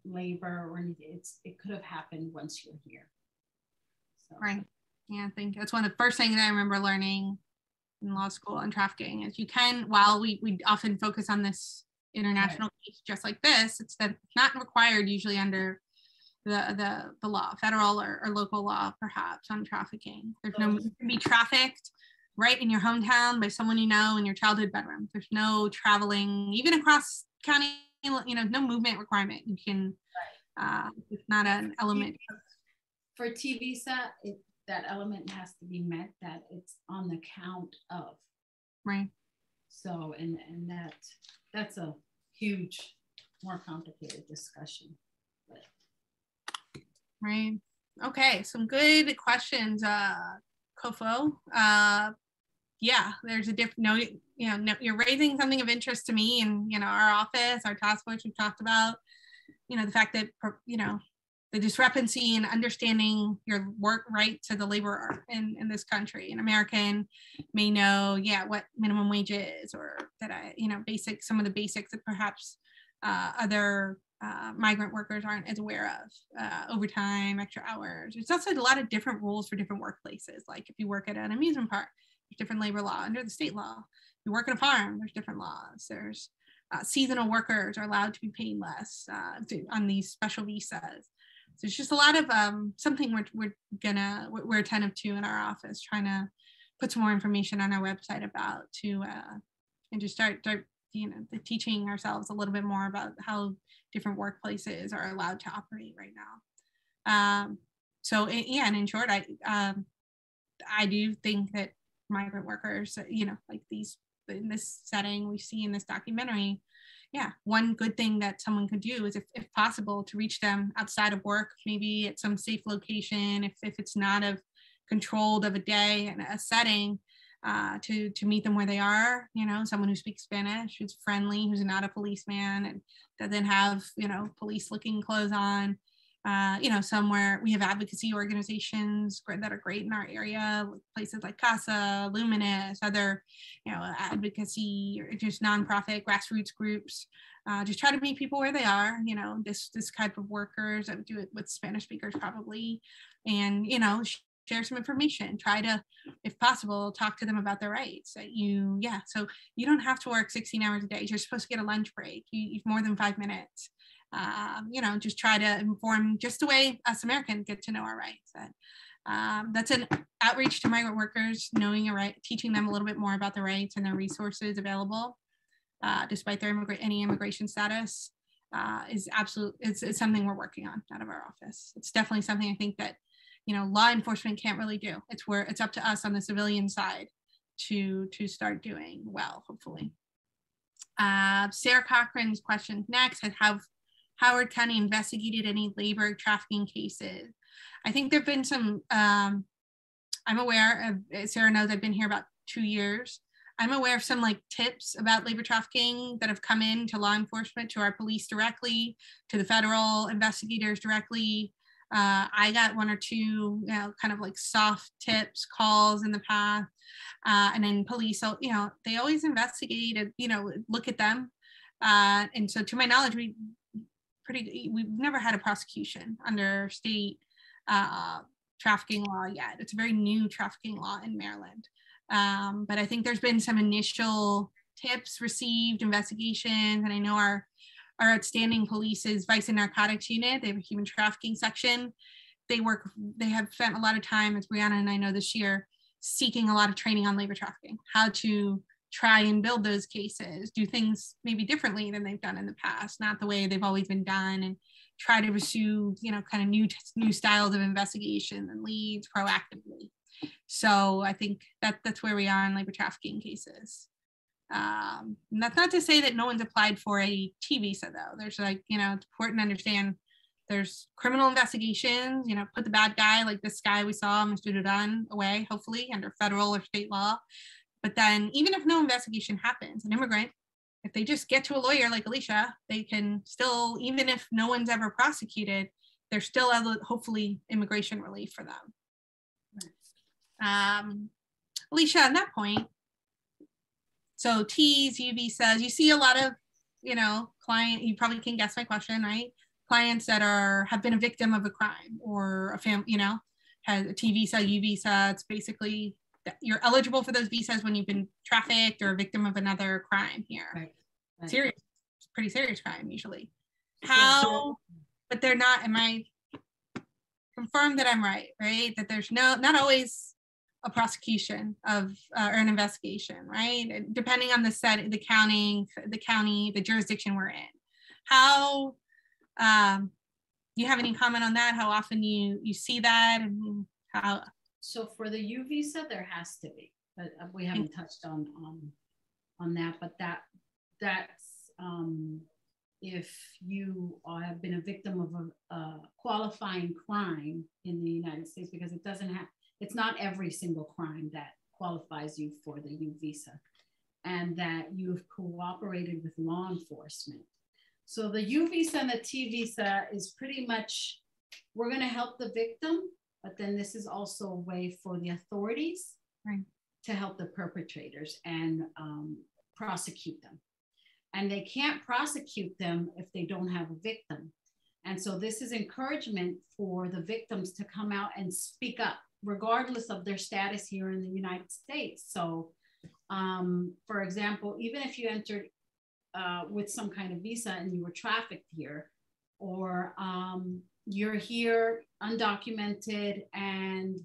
labor or anything. It's, it could have happened once you're here. So. Right. Yeah, I think that's one of the first things I remember learning in law school on trafficking is you can, while we, we often focus on this international right. case just like this, it's that not required usually under the the, the law, federal or, or local law, perhaps on trafficking. There's no you can be trafficked right in your hometown by someone you know in your childhood bedroom. There's no traveling, even across county, you know, no movement requirement. You can, uh, it's not an element. For T visa, it, that element has to be met that it's on the count of. Right. So, and, and that, that's a huge, more complicated discussion. But. Right. Okay. Some good questions, uh, Kofo. Uh, yeah, there's a different, no, you know, no, you're raising something of interest to me and, you know, our office, our task force we've talked about, you know, the fact that, you know, the discrepancy in understanding your work right to the labor in, in this country. An American may know, yeah, what minimum wage is, or that I, you know, basic some of the basics that perhaps uh, other uh, migrant workers aren't as aware of. Uh, overtime, extra hours. There's also a lot of different rules for different workplaces. Like if you work at an amusement park, there's different labor law under the state law. If you work at a farm, there's different laws. There's uh, seasonal workers are allowed to be paid less uh, on these special visas. So it's just a lot of um, something we're, we're gonna we're attentive to in our office, trying to put some more information on our website about to uh, and just start start you know the teaching ourselves a little bit more about how different workplaces are allowed to operate right now. Um, so yeah and in short i um, i do think that migrant workers you know like these in this setting we see in this documentary yeah one good thing that someone could do is if, if possible to reach them outside of work maybe at some safe location if, if it's not of controlled of a day and a setting uh, to to meet them where they are. You know, someone who speaks Spanish, who's friendly, who's not a policeman, and doesn't have you know police looking clothes on. Uh, you know, somewhere we have advocacy organizations that are great in our area, places like CASA, Luminus, other, you know, advocacy just nonprofit grassroots groups. Uh, just try to meet people where they are. You know, this this type of workers. that do it with Spanish speakers probably, and you know, share some information try to if possible talk to them about their rights that you yeah so you don't have to work 16 hours a day you're supposed to get a lunch break you, have more than five minutes um, you know just try to inform just the way us americans get to know our rights. Um, that's an outreach to migrant workers knowing your right teaching them a little bit more about the rights and their resources available uh, despite their immigrant any immigration status uh, is absolute it's, it's something we're working on out of our office. It's definitely something i think that you know law enforcement can't really do. It's where it's up to us on the civilian side to to start doing well hopefully. Uh, sarah cochran's question next have howard county investigated any labor trafficking cases i think there have been some um, i'm aware of sarah knows i've been here about two years i'm aware of some like tips about labor trafficking that have come in to law enforcement to our police directly to the federal investigators directly uh, I got one or two, you know, kind of like soft tips, calls in the past. Uh, and then police, you know, they always investigated, you know, look at them. Uh, and so to my knowledge, we pretty, we've never had a prosecution under state uh, trafficking law yet. It's a very new trafficking law in Maryland. Um, but I think there's been some initial tips received, investigations, and I know our our outstanding police's vice and narcotics unit. They have a human trafficking section. They work, they have spent a lot of time, as Brianna and I know this year, seeking a lot of training on labor trafficking, how to try and build those cases, do things maybe differently than they've done in the past, not the way they've always been done, and try to pursue, you know, kind of new new styles of investigation and leads proactively. So I think that that's where we are in labor trafficking cases. Um, that's not to say that no one's applied for a T visa though. There's like, you know, it's important to understand there's criminal investigations, you know, put the bad guy like this guy we saw, Mr. Dudan, away, hopefully under federal or state law. But then even if no investigation happens, an immigrant, if they just get to a lawyer like Alicia, they can still, even if no one's ever prosecuted, there's still hopefully immigration relief for them. Um, Alicia, on that point, so T's, U visas you see a lot of, you know, client, you probably can guess my question, right? Clients that are have been a victim of a crime or a family, you know, has a T visa, U visa. It's basically you're eligible for those visas when you've been trafficked or a victim of another crime here. Right. right. Serious, pretty serious crime usually. How, but they're not, am I confirmed that I'm right, right? That there's no, not always a prosecution of uh, or an investigation, right? Depending on the set, the county, the county, the jurisdiction we're in. How um, you have any comment on that? How often you you see that, and how? So for the U visa, there has to be, but uh, we haven't touched on on on that. But that that's um, if you have been a victim of a, a qualifying crime in the United States, because it doesn't have it's not every single crime that qualifies you for the U visa and that you've cooperated with law enforcement. So the U visa and the T visa is pretty much, we're gonna help the victim, but then this is also a way for the authorities right. to help the perpetrators and um, prosecute them. And they can't prosecute them if they don't have a victim. And so this is encouragement for the victims to come out and speak up regardless of their status here in the United States. So, um, for example, even if you entered uh, with some kind of visa and you were trafficked here, or um, you're here undocumented and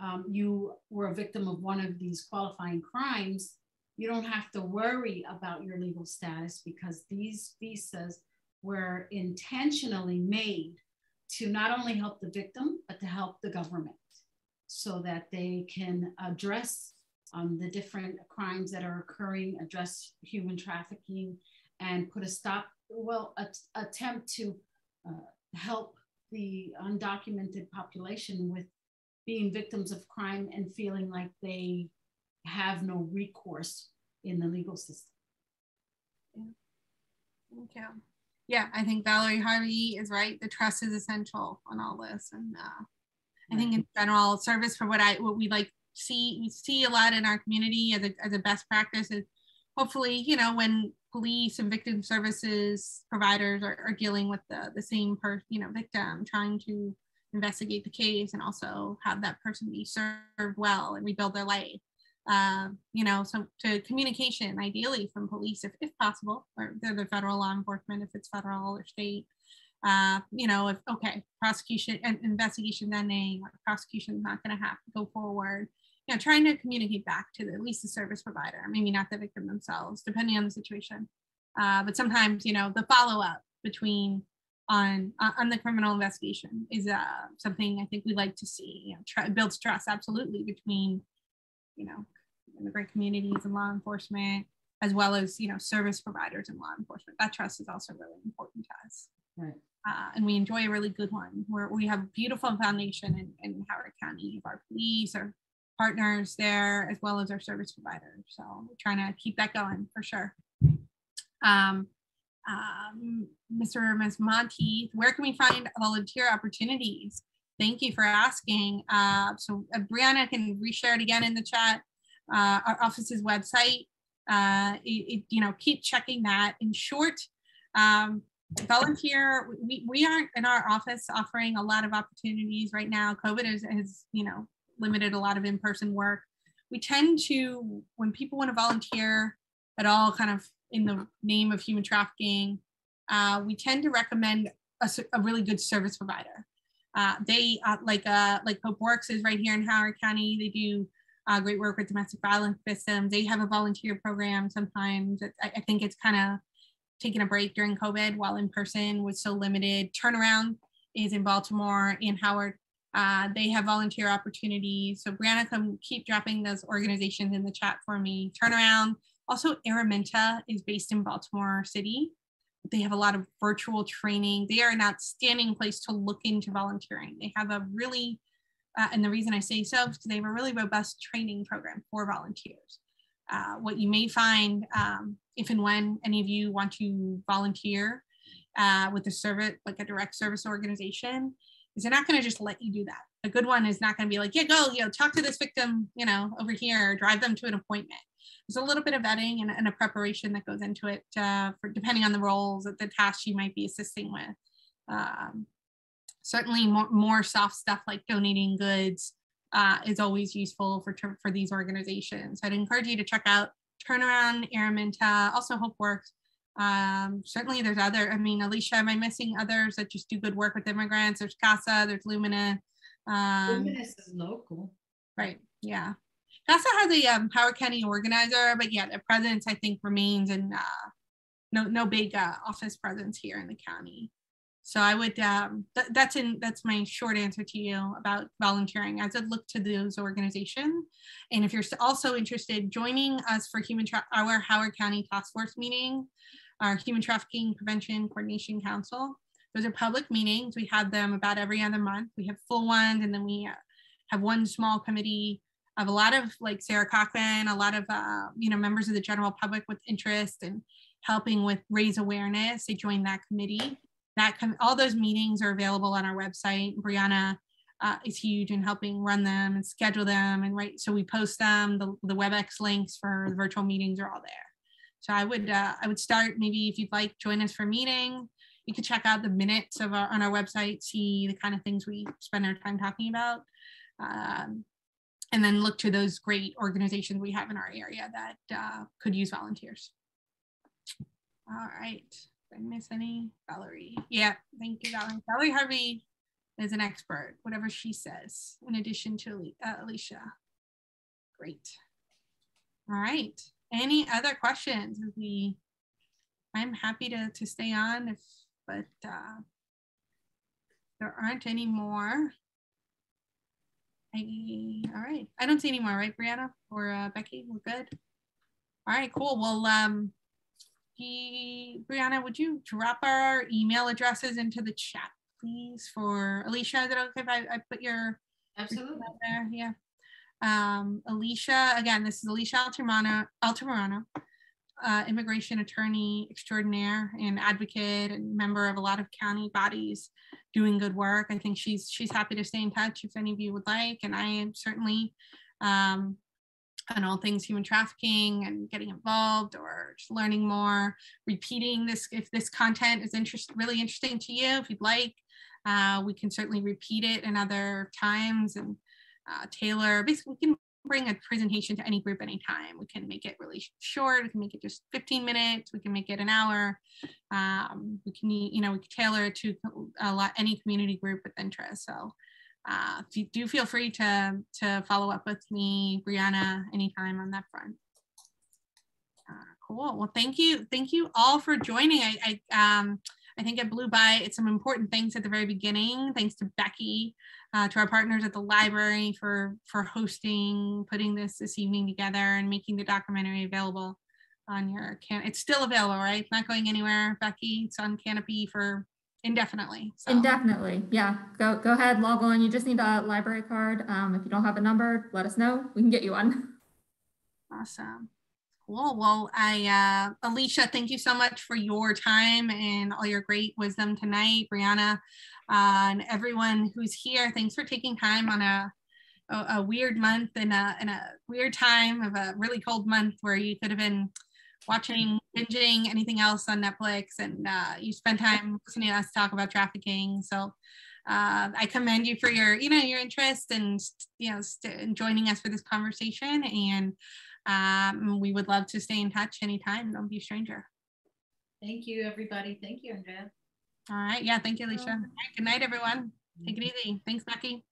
um, you were a victim of one of these qualifying crimes, you don't have to worry about your legal status because these visas were intentionally made to not only help the victim, but to help the government so that they can address um, the different crimes that are occurring, address human trafficking, and put a stop, well, a, attempt to uh, help the undocumented population with being victims of crime and feeling like they have no recourse in the legal system. Yeah. Thank you. Yeah, I think Valerie Harvey is right. The trust is essential on all this, and uh, I think in general, service for what I what we like see we see a lot in our community as a, as a best practice is hopefully you know when police and victim services providers are, are dealing with the the same per you know victim trying to investigate the case and also have that person be served well and rebuild their life. Uh, you know, so to communication, ideally from police, if, if possible, or they're the federal law enforcement, if it's federal or state. Uh, you know, if okay, prosecution and investigation ending, prosecution is not going to have to go forward. You know, trying to communicate back to the, at least the service provider, maybe not the victim themselves, depending on the situation. Uh, but sometimes, you know, the follow up between on on the criminal investigation is uh, something I think we like to see. You know, try, builds trust absolutely between you know immigrant communities and law enforcement, as well as you know service providers and law enforcement. That trust is also really important to us. Right. Uh, and we enjoy a really good one where we have a beautiful foundation in, in Howard County of our police, our partners there, as well as our service providers. So we're trying to keep that going for sure. Um, um, Mr. or Ms. Monteith, where can we find volunteer opportunities? Thank you for asking. Uh, so uh, Brianna can reshare it again in the chat. Uh, our office's website. Uh, it, it, you know, keep checking that. In short, um, volunteer. We, we aren't in our office offering a lot of opportunities right now. COVID has, has you know limited a lot of in-person work. We tend to when people want to volunteer at all, kind of in the name of human trafficking, uh, we tend to recommend a, a really good service provider. Uh, they uh, like uh, like Hope Works is right here in Howard County. They do uh, great work with domestic violence victims. They have a volunteer program sometimes. I, I think it's kind of taking a break during COVID while in person was so limited. Turnaround is in Baltimore in Howard. Uh, they have volunteer opportunities. So Brianna, come keep dropping those organizations in the chat for me. Turnaround also, Araminta is based in Baltimore City. They have a lot of virtual training. They are an outstanding place to look into volunteering. They have a really, uh, and the reason I say so is because they have a really robust training program for volunteers. Uh, what you may find um, if and when any of you want to volunteer uh, with a service, like a direct service organization, is they're not going to just let you do that. A good one is not going to be like, yeah, go, you know, talk to this victim, you know, over here, drive them to an appointment there's a little bit of vetting and, and a preparation that goes into it uh, for depending on the roles, that the tasks you might be assisting with. Um, certainly more, more soft stuff like donating goods uh, is always useful for, for these organizations. So I'd encourage you to check out Turnaround, Araminta, also Hope Works. Um, certainly there's other, I mean, Alicia, am I missing others that just do good work with immigrants? There's CASA, there's Lumina. Um, Luminus is local. Right, yeah. CASA has a um, Howard County organizer, but yeah, the presence I think remains and uh, no no big uh, office presence here in the county. So I would um, th- that's in that's my short answer to you about volunteering. As I look to those organizations, and if you're also interested, joining us for human our Howard County Task Force meeting, our Human Trafficking Prevention Coordination Council. Those are public meetings. We have them about every other month. We have full ones, and then we uh, have one small committee of a lot of like Sarah Cochran, a lot of uh, you know members of the general public with interest and in helping with raise awareness. They join that committee. That com- all those meetings are available on our website. Brianna uh, is huge in helping run them and schedule them and right. So we post them. The, the WebEx links for the virtual meetings are all there. So I would uh, I would start maybe if you'd like join us for meeting. You could check out the minutes of our on our website, see the kind of things we spend our time talking about. Um, and then look to those great organizations we have in our area that uh, could use volunteers. All right, did I miss any? Valerie, yeah, thank you, Valerie. Valerie Harvey is an expert, whatever she says, in addition to uh, Alicia. Great. All right, any other questions? We, I'm happy to, to stay on if, but uh, there aren't any more. I, all right. I don't see any more, right, Brianna or uh, Becky? We're good. All right, cool. Well, um, he, Brianna, would you drop our email addresses into the chat, please? For Alicia, is it okay if I, I put your absolutely there? Yeah. Um, Alicia, again, this is Alicia Altamirano, Altamirano uh, immigration attorney extraordinaire and advocate and member of a lot of county bodies doing good work. I think she's she's happy to stay in touch if any of you would like, and I am certainly um, on all things human trafficking and getting involved or just learning more, repeating this if this content is interest really interesting to you, if you'd like. Uh, we can certainly repeat it in other times and uh, tailor. Basically, we can bring a presentation to any group anytime. We can make it really short. We can make it just 15 minutes. We can make it an hour. Um, we can, you know, we can tailor it to a lot, any community group with interest. So uh, do, feel free to, to follow up with me, Brianna, anytime on that front. Uh, cool. Well, thank you. Thank you all for joining. I, I um, I think it blew by. Some important things at the very beginning. Thanks to Becky, uh, to our partners at the library for for hosting, putting this this evening together, and making the documentary available on your can. It's still available, right? It's not going anywhere, Becky. It's on Kanopy for indefinitely. So. Indefinitely, yeah. Go go ahead, log on. You just need a library card. Um, if you don't have a number, let us know. We can get you one. Awesome. Cool. Well, I, uh, Alicia, thank you so much for your time and all your great wisdom tonight. Brianna, and everyone who's here, thanks for taking time on a, a, a weird month and a, and a weird time of a really cold month where you could have been watching, binging anything else on Netflix, and uh, you spend time listening to us talk about trafficking. So uh, I commend you for your, you know, your interest and you know, st- joining us for this conversation. And um, we would love to stay in touch anytime. Don't be a stranger. Thank you, everybody. Thank you, Andrea. All right. Yeah. Thank you, Alicia. Um, right, good night, everyone. Take it mm. easy. Thanks, Becky.